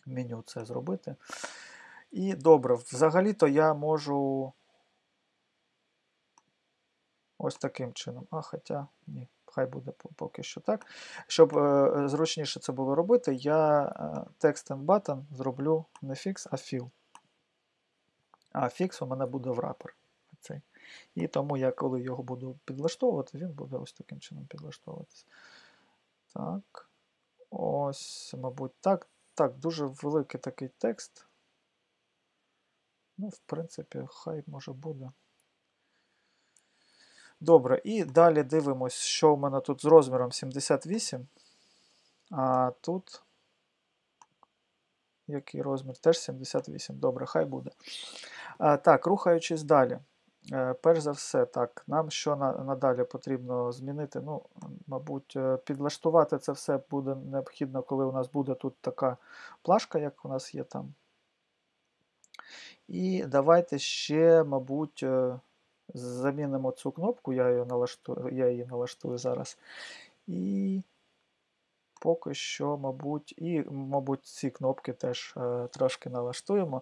меню це зробити. І добре, взагалі-то я можу ось таким чином. А, хоча ні, хай буде поки що так. Щоб е, зручніше це було робити, я е, text and button зроблю не fix, а fill. А fix у мене буде в wrapper. Цей. І тому я, коли його буду підлаштовувати, він буде ось таким чином підлаштовуватися. Так. Ось, мабуть, так. Так, дуже великий такий текст. Ну, в принципі, хай може буде. Добре, і далі дивимось, що в мене тут з розміром 78. А тут. Який розмір? Теж 78. Добре, хай буде. А, так, рухаючись далі. Е, перш за все, так, нам що надалі потрібно змінити? Ну, мабуть, е, підлаштувати це все буде необхідно, коли у нас буде тут така плашка, як у нас є там. І давайте ще, мабуть, е, замінимо цю кнопку, я її налаштую, я її налаштую зараз. І поки що, мабуть, і, мабуть, ці кнопки теж е, трошки налаштуємо.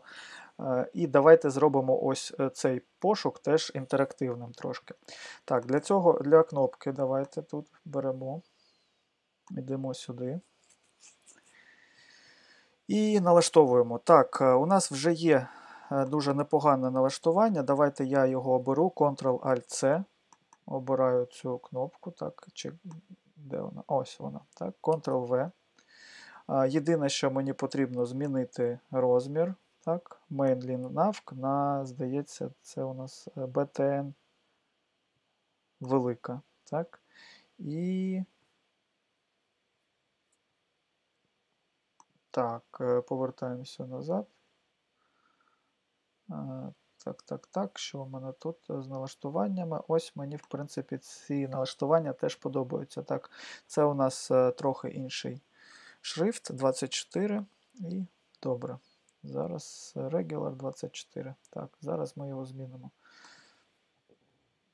Е, і давайте зробимо ось е, цей пошук теж інтерактивним трошки. Так, для цього, для кнопки давайте тут беремо, йдемо сюди. І налаштовуємо. Так, е, у нас вже є е, дуже непогане налаштування. Давайте я його оберу, Ctrl-Alt-C. Обираю цю кнопку. Так, чи де вона? Ось вона. Так, Ctrl-V. Єдине, що мені потрібно змінити розмір. Так, Mainline Navc на, здається, це у нас е, BTN велика. Так. І так, е, повертаємося назад. Е, Так, так, так, що у мене тут з налаштуваннями? Ось мені, в принципі, ці налаштування теж подобаються. Так, це у нас е, трохи інший шрифт 24. І добре. Зараз Regular 24. Так, зараз ми його змінимо.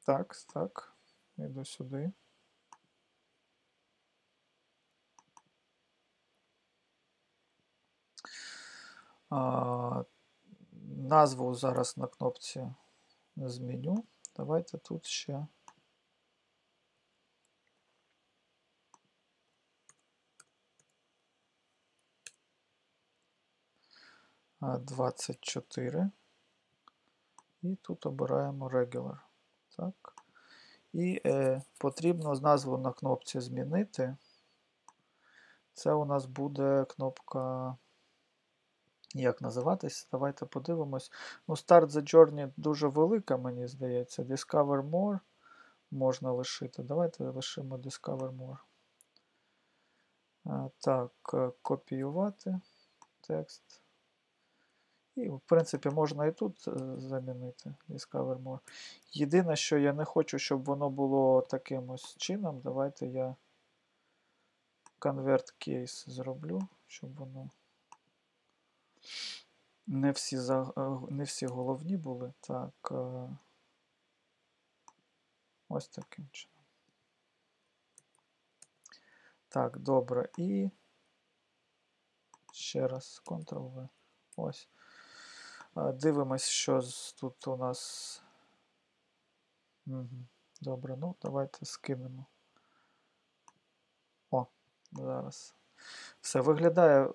Так, так. Йду сюди. А, назву зараз на кнопці зміню. Давайте тут ще. а, 24. І тут обираємо Regular. Так. І е, потрібно назву на кнопці змінити. Це у нас буде кнопка. Як називатись? Давайте подивимось. Ну, Start the Journey дуже велика, мені здається. Discover More можна лишити. Давайте лишимо Discover More. Так, е, копіювати текст. І, в принципі, можна і тут е, замінити Discover More. Єдине, що я не хочу, щоб воно було таким ось чином. Давайте я Convert Case зроблю, щоб воно не всі, за, е, не всі головні були. Так. е, Ось таким чином. Так, добре. І ще раз Ctrl-V. Ось. Дивимось, що тут у нас. Угу. Добре, ну давайте скинемо. О, зараз. Все виглядає, е,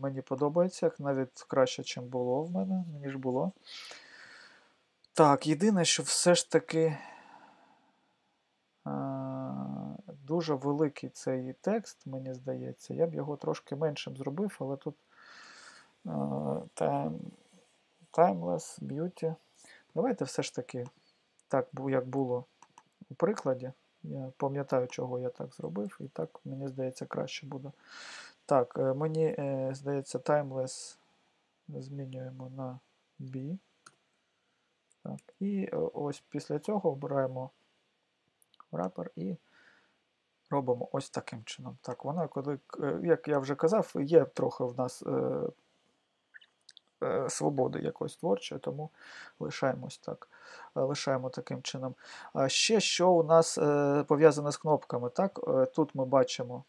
мені подобається, навіть краще, ніж було в мене, ніж було. Так, єдине, що все ж таки е, дуже великий цей текст, мені здається. Я б його трошки меншим зробив, але тут е, time, Timeless Beauty. Давайте все ж таки так, як було у прикладі. Я пам'ятаю, чого я так зробив, і так, мені здається, краще буде. Так, е, мені е, здається, Timeless змінюємо на B. Так, І е, ось після цього обираємо wrapper і робимо ось таким чином. Так, воно, коли, як я вже казав, є трохи в нас свободи якоїсь творчої, тому лишаємось так. Е, лишаємо таким чином. А ще що у нас е, пов'язане з кнопками. Так? Тут ми бачимо,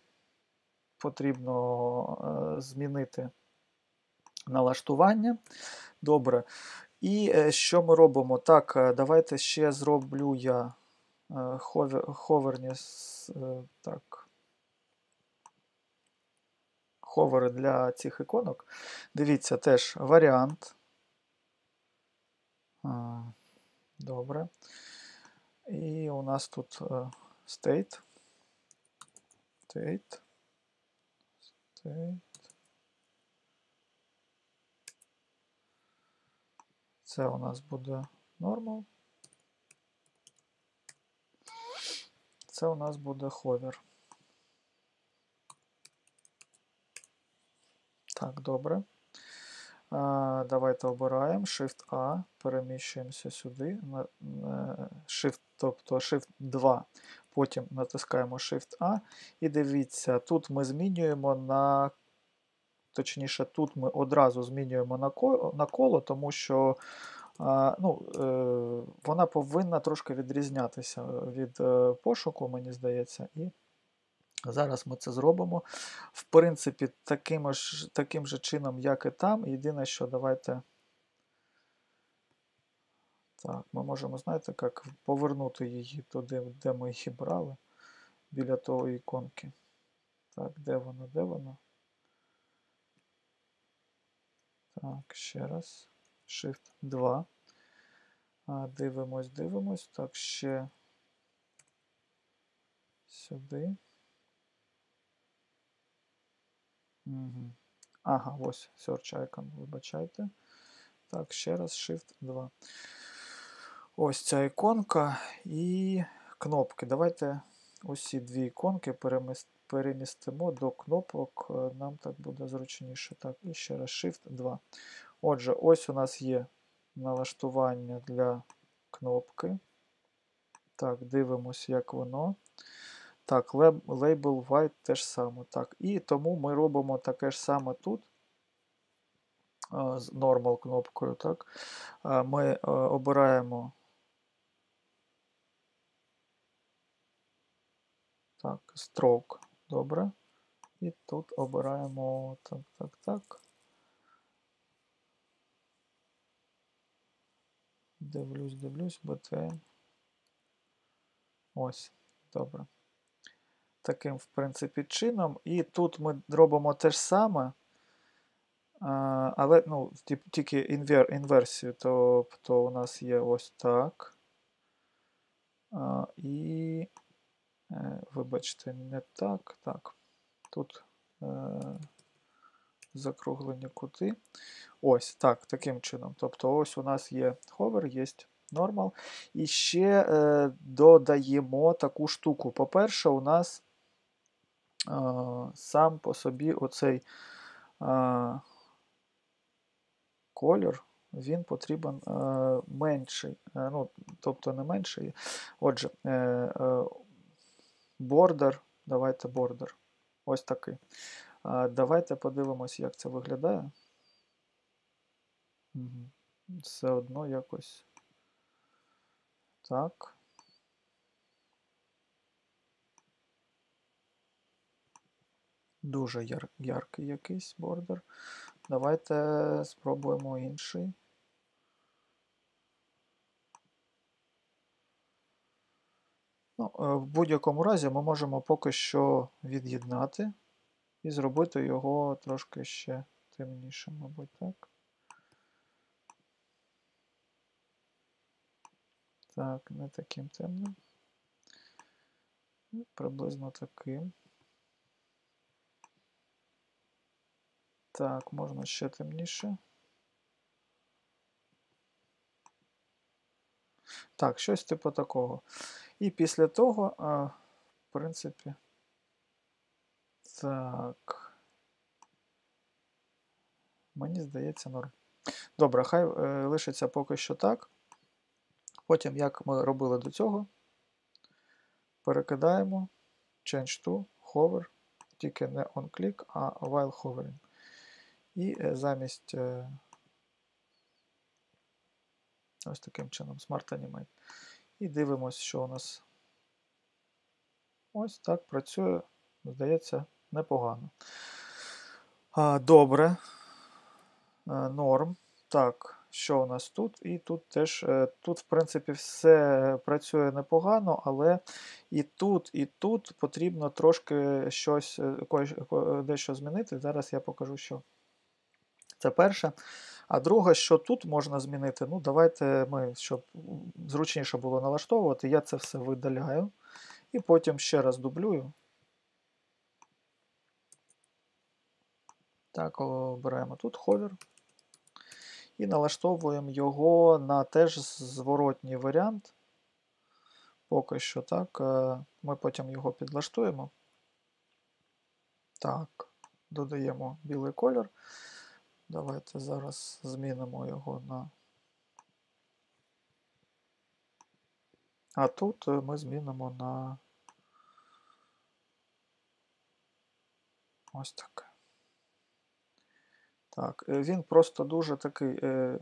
потрібно змінити налаштування. Добре. І що ми робимо? Так, давайте ще зроблю я ховерніс. Так ховери для цих іконок. Дивіться теж варіант. Добре. І у нас тут е, state. State. State. Це у нас буде normal. Це у нас буде hover. Так, добре. А, Давайте обираємо Shift-A, переміщуємося сюди. Shift, тобто Shift 2. Потім натискаємо Shift-A. І дивіться, тут ми змінюємо на. Точніше, тут ми одразу змінюємо на коло, на коло тому що ну, е, вона повинна трошки відрізнятися від е, пошуку, мені здається. і Зараз ми це зробимо. В принципі, таким ж, таким же чином, як і там. Єдине, що давайте. Так, ми можемо, знаєте, як повернути її туди, де ми її брали, біля того іконки. Так, де воно, де воно? Так, ще раз. Shift 2. А, Дивимось, дивимось. Так, ще сюди. Угу. Ага, ось Search Icon, вибачайте. Так, ще раз Shift 2. Ось ця іконка і кнопки. Давайте ці дві іконки перемістимо до кнопок. Е, нам так буде зручніше. Так, і ще раз Shift 2. Отже, ось у нас є налаштування для кнопки. Так, дивимося, як воно. Так, label white теж саме. Так, І тому ми робимо таке ж саме тут. З normal кнопкою. так. Ми обираємо так, stroke. Добре. І тут обираємо так, так, так. Дивлюсь, дивлюсь, BTN. Ось, добре таким, в принципі, чином. І тут ми робимо те ж саме. Але ну, тільки інвер, інверсію, тобто у нас є ось так. І, е, вибачте, не так. Так. Тут е, закруглені кути. Ось так, таким чином. Тобто, ось у нас є ховер, є нормал. І ще е, додаємо таку штуку. По-перше, у нас сам по собі оцей колір, він потрібен менший. Е, ну, Тобто не менший. Отже, е, е, border, давайте border. Ось такий. Давайте подивимось, як це виглядає. Все одно якось. Так. Дуже яр, яркий якийсь border. Давайте спробуємо інший. Ну, е, В будь-якому разі ми можемо поки що від'єднати і зробити його трошки ще темнішим, мабуть, так. Так, не таким темним. Приблизно таким. Так, можна ще темніше. Так, щось типу такого. І після того, а, в принципі, так. Мені здається, норм. Добре, хай е, лишиться поки що так. Потім, як ми робили до цього, перекидаємо change to hover, тільки не on-click, а while hovering. І е, замість е, ось таким чином Smart Animate. І дивимось, що у нас ось так працює, здається, непогано. Добре. А, норм. Так, що у нас тут? І тут теж, е, тут, в принципі, все працює непогано, але і тут, і тут потрібно трошки щось, е, дещо змінити. Зараз я покажу, що. Це перше. А друге, що тут можна змінити, ну давайте ми, щоб зручніше було налаштовувати, я це все видаляю. І потім ще раз дублюю. Так, обираємо тут ховер. І налаштовуємо його на теж зворотній варіант. Поки що так. Е, ми потім його підлаштуємо. Так, додаємо білий колір. Давайте зараз змінимо його на. А тут е, ми змінимо на ось таке. Так, е, він просто дуже такий. Е,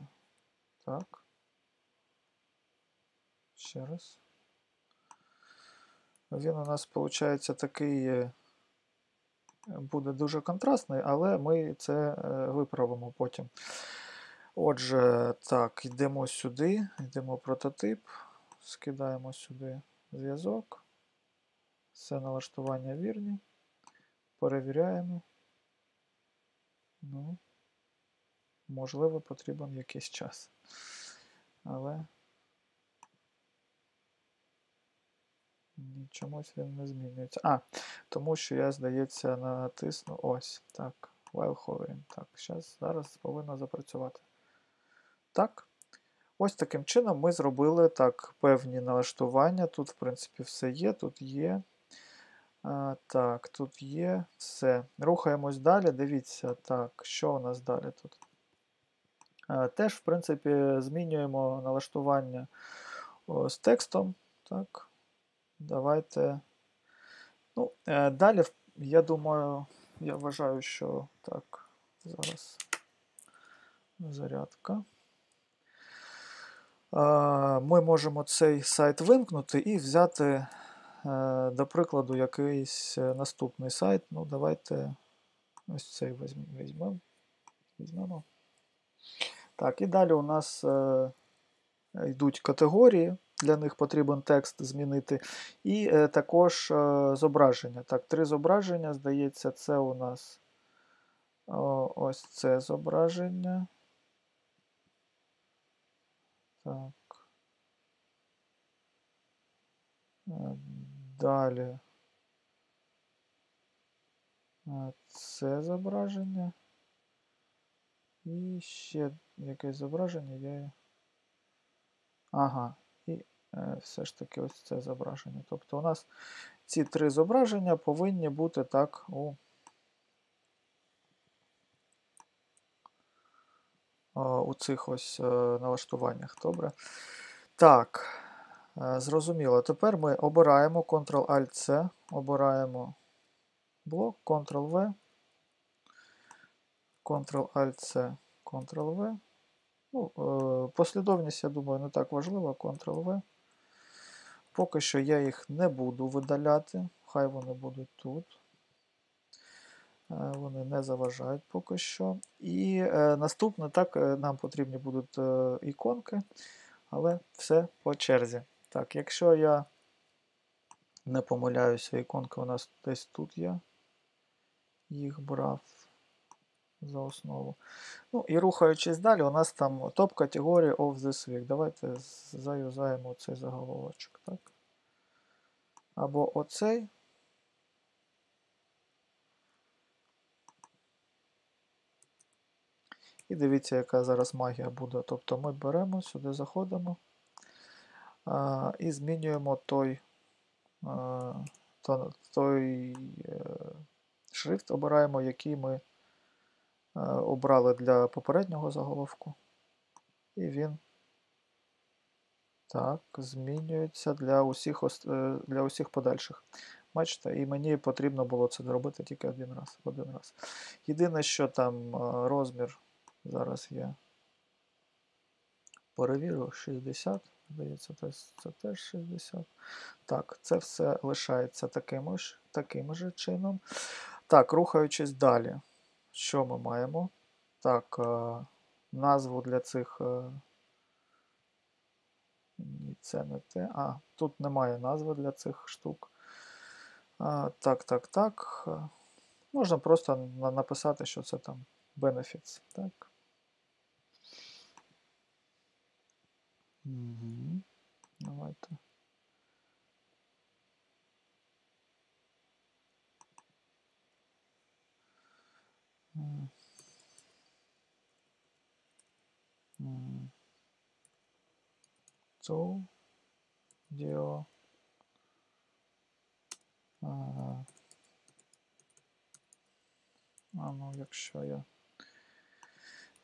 Так. Ще раз. Він у нас, виходить, такий. Буде дуже контрастний, але ми це е, виправимо потім. Отже, так, йдемо сюди, йдемо прототип, скидаємо сюди зв'язок. Все налаштування вірні. Перевіряємо. Ну, Можливо, потрібен якийсь час. Але Чомусь він не змінюється. А, тому що я, здається, натисну ось. Так, while hovering. Так, зараз, зараз повинно запрацювати. Так. Ось таким чином ми зробили так, певні налаштування. Тут, в принципі, все є, тут є. А, Так, тут є все. Рухаємось далі. Дивіться, так, що у нас далі тут? А, Теж, в принципі, змінюємо налаштування о, з текстом. Так. Давайте. Ну, е, Далі, я думаю, я вважаю, що так, зараз зарядка. Ми можемо цей сайт вимкнути і взяти, е, до прикладу, якийсь наступний сайт. Ну, давайте ось цей візьмемо. візьмемо. Так, і далі у нас йдуть категорії для них потрібен текст змінити. І е, також е, зображення. Так, три зображення, здається, це у нас о, ось це зображення. Так. Е, далі. Е, це зображення. І ще якесь зображення є. Ага, все ж таки ось це зображення. Тобто у нас ці три зображення повинні бути так у у цих ось е, налаштуваннях. Добре. Так, е, зрозуміло. Тепер ми обираємо Ctrl-Alt-C, обираємо блок, Ctrl-V, Ctrl-Alt-C, Ctrl-V. Ну, е, Послідовність, я думаю, не так важлива. Ctrl-V. Поки що я їх не буду видаляти, хай вони будуть тут. Вони не заважають поки що. І е, наступне, так, е, нам потрібні будуть е, іконки, але все по черзі. Так, якщо я не помиляюся, іконки у нас десь тут є. Їх брав за основу. Ну і рухаючись далі, у нас там топ-категорія of this week. Давайте заюзаємо цей заголовочок. так? Або оцей. І дивіться, яка зараз магія буде. Тобто ми беремо, сюди заходимо а, і змінюємо той а, той е, шрифт, обираємо, який ми обрали для попереднього заголовку. І він так, змінюється для усіх, е, для усіх подальших. Бачите, і мені потрібно було це зробити тільки один раз. один раз. Єдине, що там розмір Зараз я перевірю 60, здається, це теж 60. Так, це все лишається таким таким же чином. Так, рухаючись далі, що ми маємо? Так, е, назву для цих. Е, ні, це не те. А, тут немає назви для цих штук. Так, так, так. Можна просто написати, що це там benefits. Так. Угу. Давайте. Діо. А ну, якщо я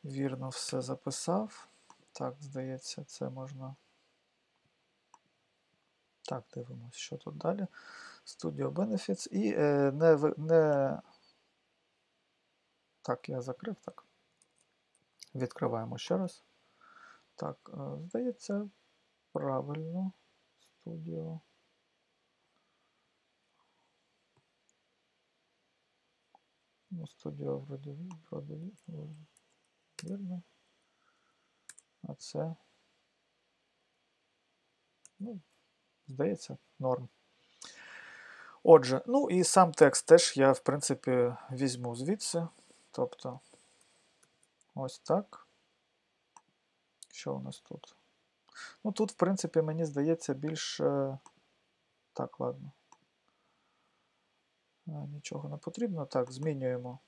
вірно все записав. Так, здається, це можна. Так, дивимося, що тут далі. Studio Benefits. І е, не, не. Так, я закрив так. Відкриваємо ще раз. Так, е, здається, правильно. Studio. Ну, студіо вроді, вроді вірно. А це, ну, здається, норм. Отже, ну і сам текст теж я, в принципі, візьму звідси. Тобто, ось так. Що у нас тут? Ну, тут, в принципі, мені здається, більше. Так, ладно. Нічого не потрібно. Так, змінюємо.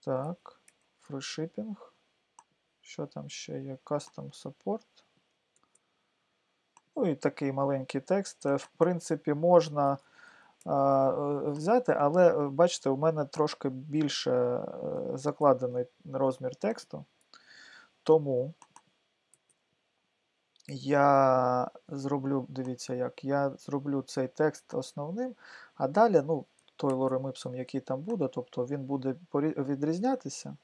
Так, фрішипінг. Що там ще є? Custom Support. Ну і такий маленький текст. В принципі, можна взяти, але бачите, у мене трошки більше е, закладений розмір тексту. Тому я зроблю, дивіться, як, я зроблю цей текст основним, а далі, ну, той лорем іпсом, який там буде, тобто він буде відрізнятися.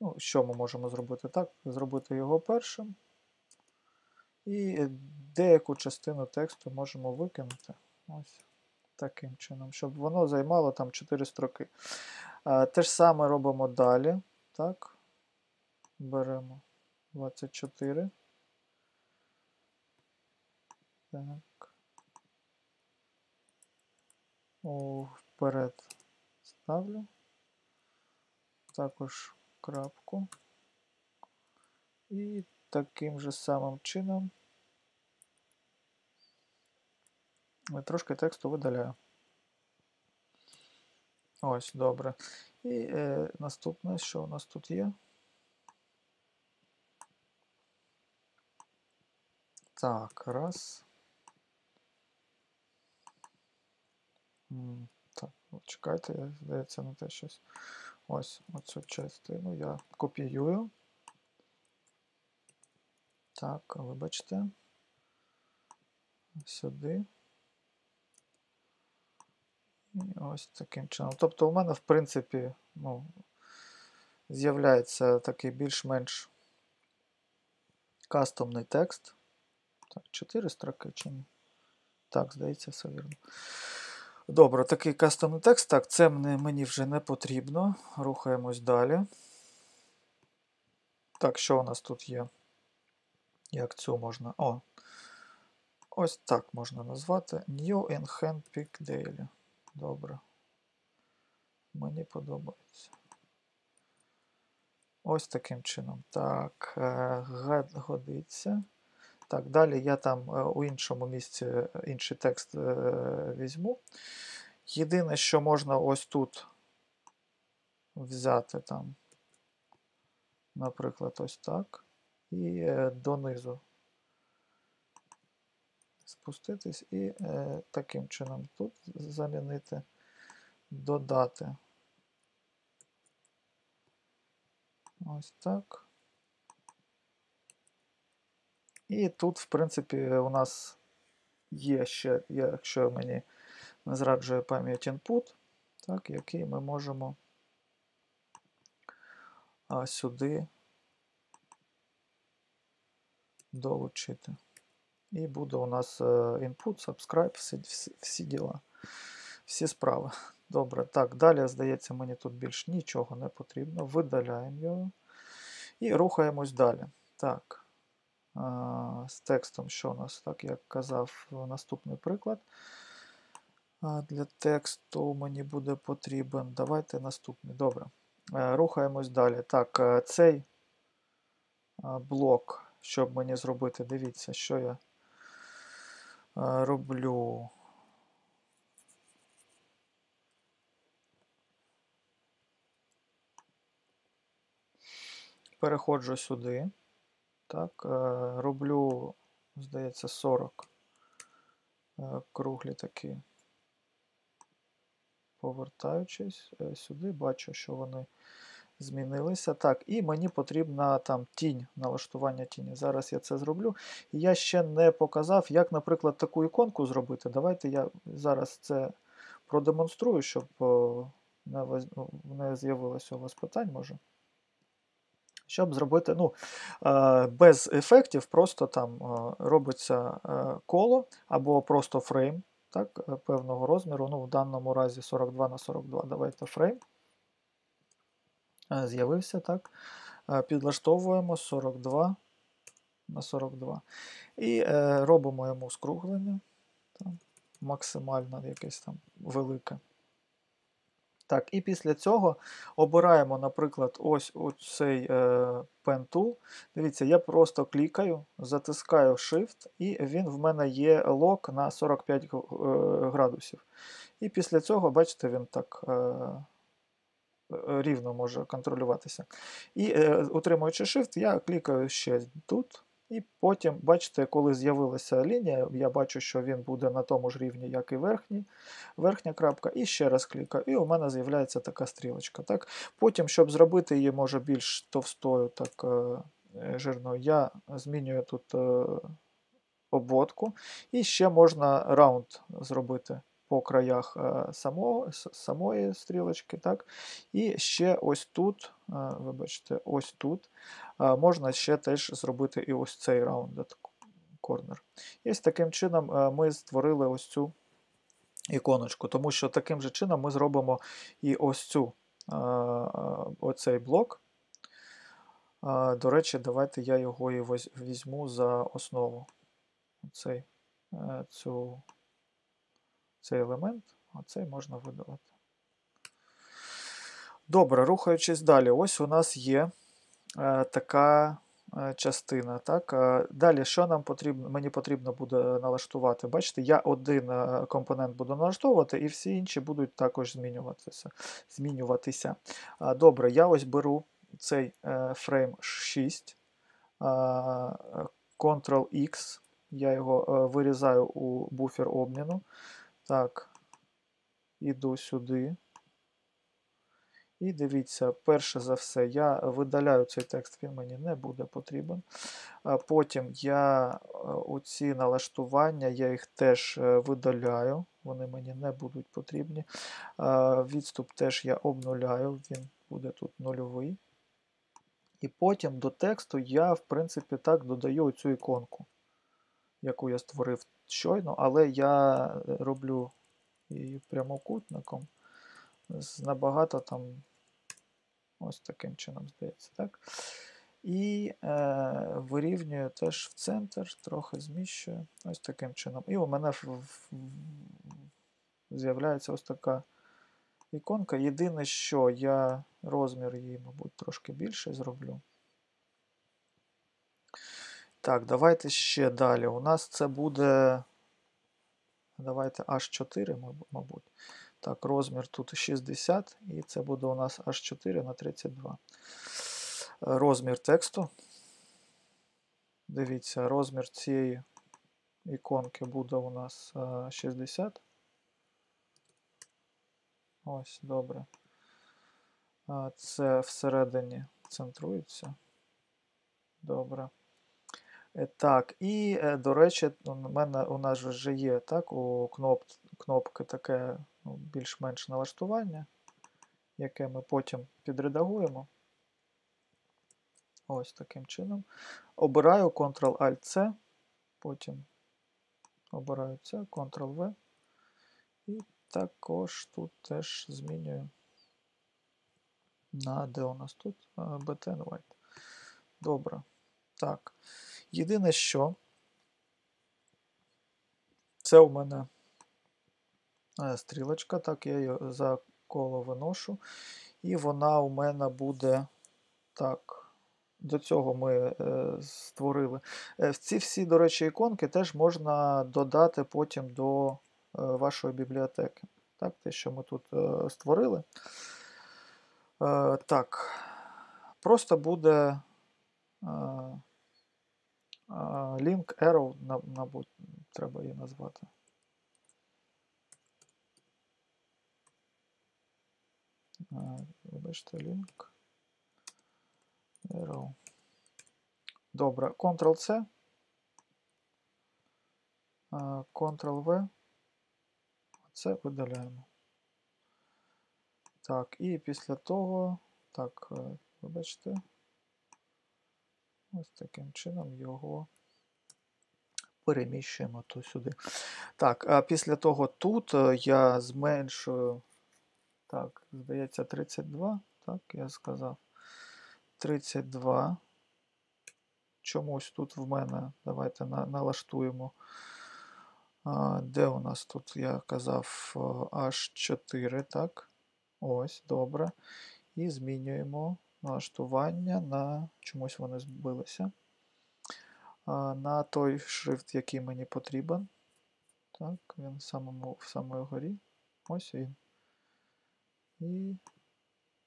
Ну, Що ми можемо зробити? Так, зробити його першим. І деяку частину тексту можемо викинути. Ось таким чином, щоб воно займало там 4 строки. Те ж саме робимо далі. Так, беремо 24. Так. О, вперед ставлю. Також крапку. І таким же самим чином трошки тексту видаляю. Ось, добре. І е, наступне, що у нас тут є? Так, раз. Так, чекайте, здається, на те щось. Ось оцю частину я копіюю. Так, вибачте. Сюди. Ось таким чином. Тобто у мене, в принципі, ну, з'являється такий більш-менш кастомний текст. Так, 4 строки чи ні? Так, здається, все вірно. Добре, такий кастомний текст. Так, це мені, вже не потрібно. Рухаємось далі. Так, що у нас тут є? Як цю можна. О! Ось так можна назвати. New in Hand Pick Daily. Добре. Мені подобається. Ось таким чином. Так, е, годиться. Так, далі я там е, у іншому місці е, інший текст візьму. Єдине, що можна ось тут взяти там, наприклад, ось так. І донизу спуститись і таким чином тут замінити, додати. Ось так. І тут, в принципі, у нас є ще, якщо мені не зраджує пам'ять input, так, який ми можемо сюди долучити. І буде у нас е, input, subscribe, всі, всі, діла, всі справи. Добре, так, далі, здається, мені тут більш нічого не потрібно. Видаляємо його і рухаємось далі. Так, з текстом, що у нас, так, як казав, наступний приклад. Для тексту мені буде потрібен. Давайте наступний. Добре. Рухаємось далі. Так, цей блок, щоб мені зробити, дивіться, що я роблю. Переходжу сюди. Так, е, роблю, здається, 40 е, круглі такі. Повертаючись е, сюди, бачу, що вони змінилися. Так, і мені потрібна там тінь, налаштування тіні. Зараз я це зроблю. Я ще не показав, як, наприклад, таку іконку зробити. Давайте я зараз це продемонструю, щоб не з'явилося у вас питань, може щоб зробити ну, е, без ефектів, просто там е, робиться е, коло або просто фрейм так, певного розміру. ну В даному разі 42 на 42. Давайте фрейм. З'явився так. Підлаштовуємо 42 на 42. І робимо йому скруглення. Там, максимально якесь там велике. Так, І після цього обираємо, наприклад, ось цей е, Pen Tool. Дивіться, я просто клікаю, затискаю Shift, і він в мене є лок на 45 е, градусів. І після цього, бачите, він так е, е, рівно може контролюватися. І е, утримуючи Shift, я клікаю ще тут. І потім, бачите, коли з'явилася лінія, я бачу, що він буде на тому ж рівні, як і верхній, верхня крапка. І ще раз клікаю, і у мене з'являється така стрілочка. Так? Потім, щоб зробити її може більш товстою, так е, жирною, я змінюю тут е, обводку. І ще можна раунд зробити по краях е, самого, самої стрілочки. так? І ще ось тут, е, вибачте, ось тут е, можна ще теж зробити і ось цей раунд корнер. І ось таким чином ми створили ось цю іконочку, тому що таким же чином ми зробимо і ось цю оцей блок. До речі, давайте я його і візьму за основу. Оцей, цю цей елемент, а цей можна видалити. Добре, рухаючись далі, ось у нас є е, така е, частина. Так? Е, далі, що нам потрібно, мені потрібно буде налаштувати? Бачите, я один е, компонент буду налаштовувати, і всі інші будуть також змінюватися. змінюватися. Е, добре, я ось беру цей е, фрейм 6, е, Ctrl-X, я його е, вирізаю у буфер обміну. Так, іду сюди. І дивіться, перше за все, я видаляю цей текст, він мені не буде потрібен. Потім я оці налаштування, я їх теж е, видаляю, вони мені не будуть потрібні. Відступ теж я обнуляю, він буде тут нульовий. І потім до тексту я, в принципі, так додаю цю іконку, яку я створив щойно, але я е, роблю її прямокутником з набагато там ось таким чином, здається, так? І е, вирівнюю теж в центр, трохи зміщую ось таким чином. І у мене з'являється ось така іконка. Єдине, що я розмір її, мабуть, трошки більше зроблю. Так, давайте ще далі. У нас це буде. Давайте H4, мабуть. Так, розмір тут 60, і це буде у нас H4 на 32. Розмір тексту. Дивіться, розмір цієї іконки буде у нас 60. Ось, добре. Це всередині центрується. Добре. Е, так, і, е, до речі, у мене у нас вже є так, у кноп, кнопки таке ну, більш-менш налаштування, яке ми потім підредагуємо. Ось таким чином. Обираю Ctrl-Alt-C, потім обираю це, Ctrl-V. І також тут теж змінюю на де у нас тут? BTN White. Добре. Так. Єдине, що це у мене е, стрілочка, так, я її за коло виношу. І вона у мене буде так. До цього ми е, створили. Е, ці всі, до речі, іконки теж можна додати потім до е, вашої бібліотеки. Так, Те, що ми тут е, створили. Е, так, просто буде. Е, Link Arrow, мабуть, треба її назвати. Вибачте, link. Arrow. Добре, Ctrl-C. Ctrl-V. Це видаляємо. Так, і після того, так, е, вибачте. Ось таким чином його переміщуємо то сюди. Так, а після того тут е, я зменшую, так, здається, 32, так, я сказав. 32. Чомусь тут в мене, давайте налаштуємо. Де у нас тут, я казав, H4, так? Ось, добре. І змінюємо налаштування на чомусь вони збилися. На той шрифт, який мені потрібен. Так, він в самому, в самої горі. Ось він. І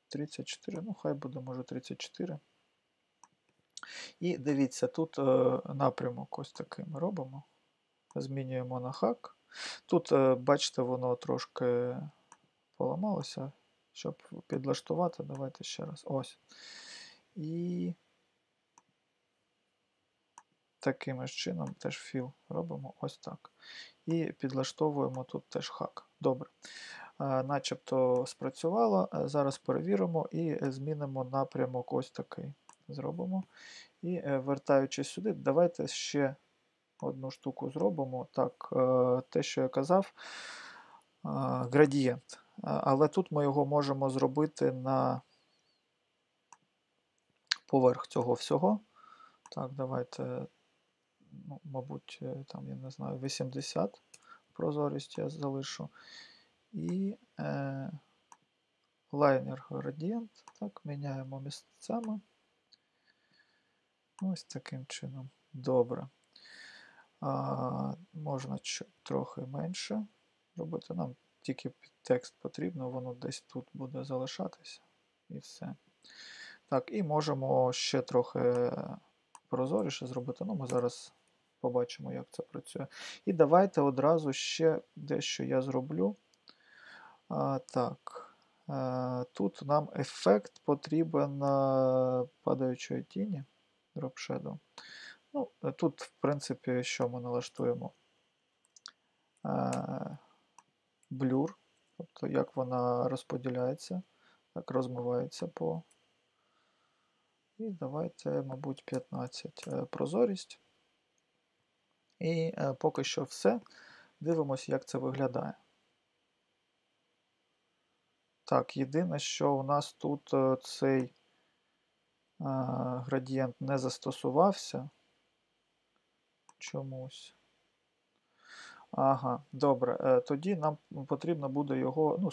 34, ну, хай буде, може, 34. І дивіться, тут е, напрямок ось такий ми робимо. Змінюємо на хак. Тут, е, бачите, воно трошки поламалося. Щоб підлаштувати, давайте ще раз. Ось. І таким ж чином теж філ робимо ось так. І підлаштовуємо тут теж хак. Добре. Начебто спрацювало. Зараз перевіримо і змінимо напрямок ось такий. Зробимо. І е, вертаючись сюди, давайте ще одну штуку зробимо. Так, е, те, що я казав, градієнт. Але тут ми його можемо зробити на поверх цього всього. Так, давайте, ну, мабуть, е, там, я не знаю, 80 прозорість я залишу. І е, лайнер градієнт. Так, міняємо місцями. Ось таким чином. Добре. А, Можна трохи менше робити. Нам тільки текст потрібно, воно десь тут буде залишатися. І все. Так, і можемо ще трохи прозоріше зробити. Ну, ми зараз побачимо, як це працює. І давайте одразу ще дещо я зроблю. А, Так. А, тут нам ефект потрібен падаючої тіні Drop Shadow. Ну, Тут, в принципі, що ми налаштуємо? Блюр. Тобто, як вона розподіляється, так розмивається по. І давайте, мабуть, 15 е, прозорість. І е, поки що все. Дивимося, як це виглядає. Так, єдине, що у нас тут е, цей градієнт не застосувався чомусь. Ага, добре. Е, тоді нам потрібно буде його ну,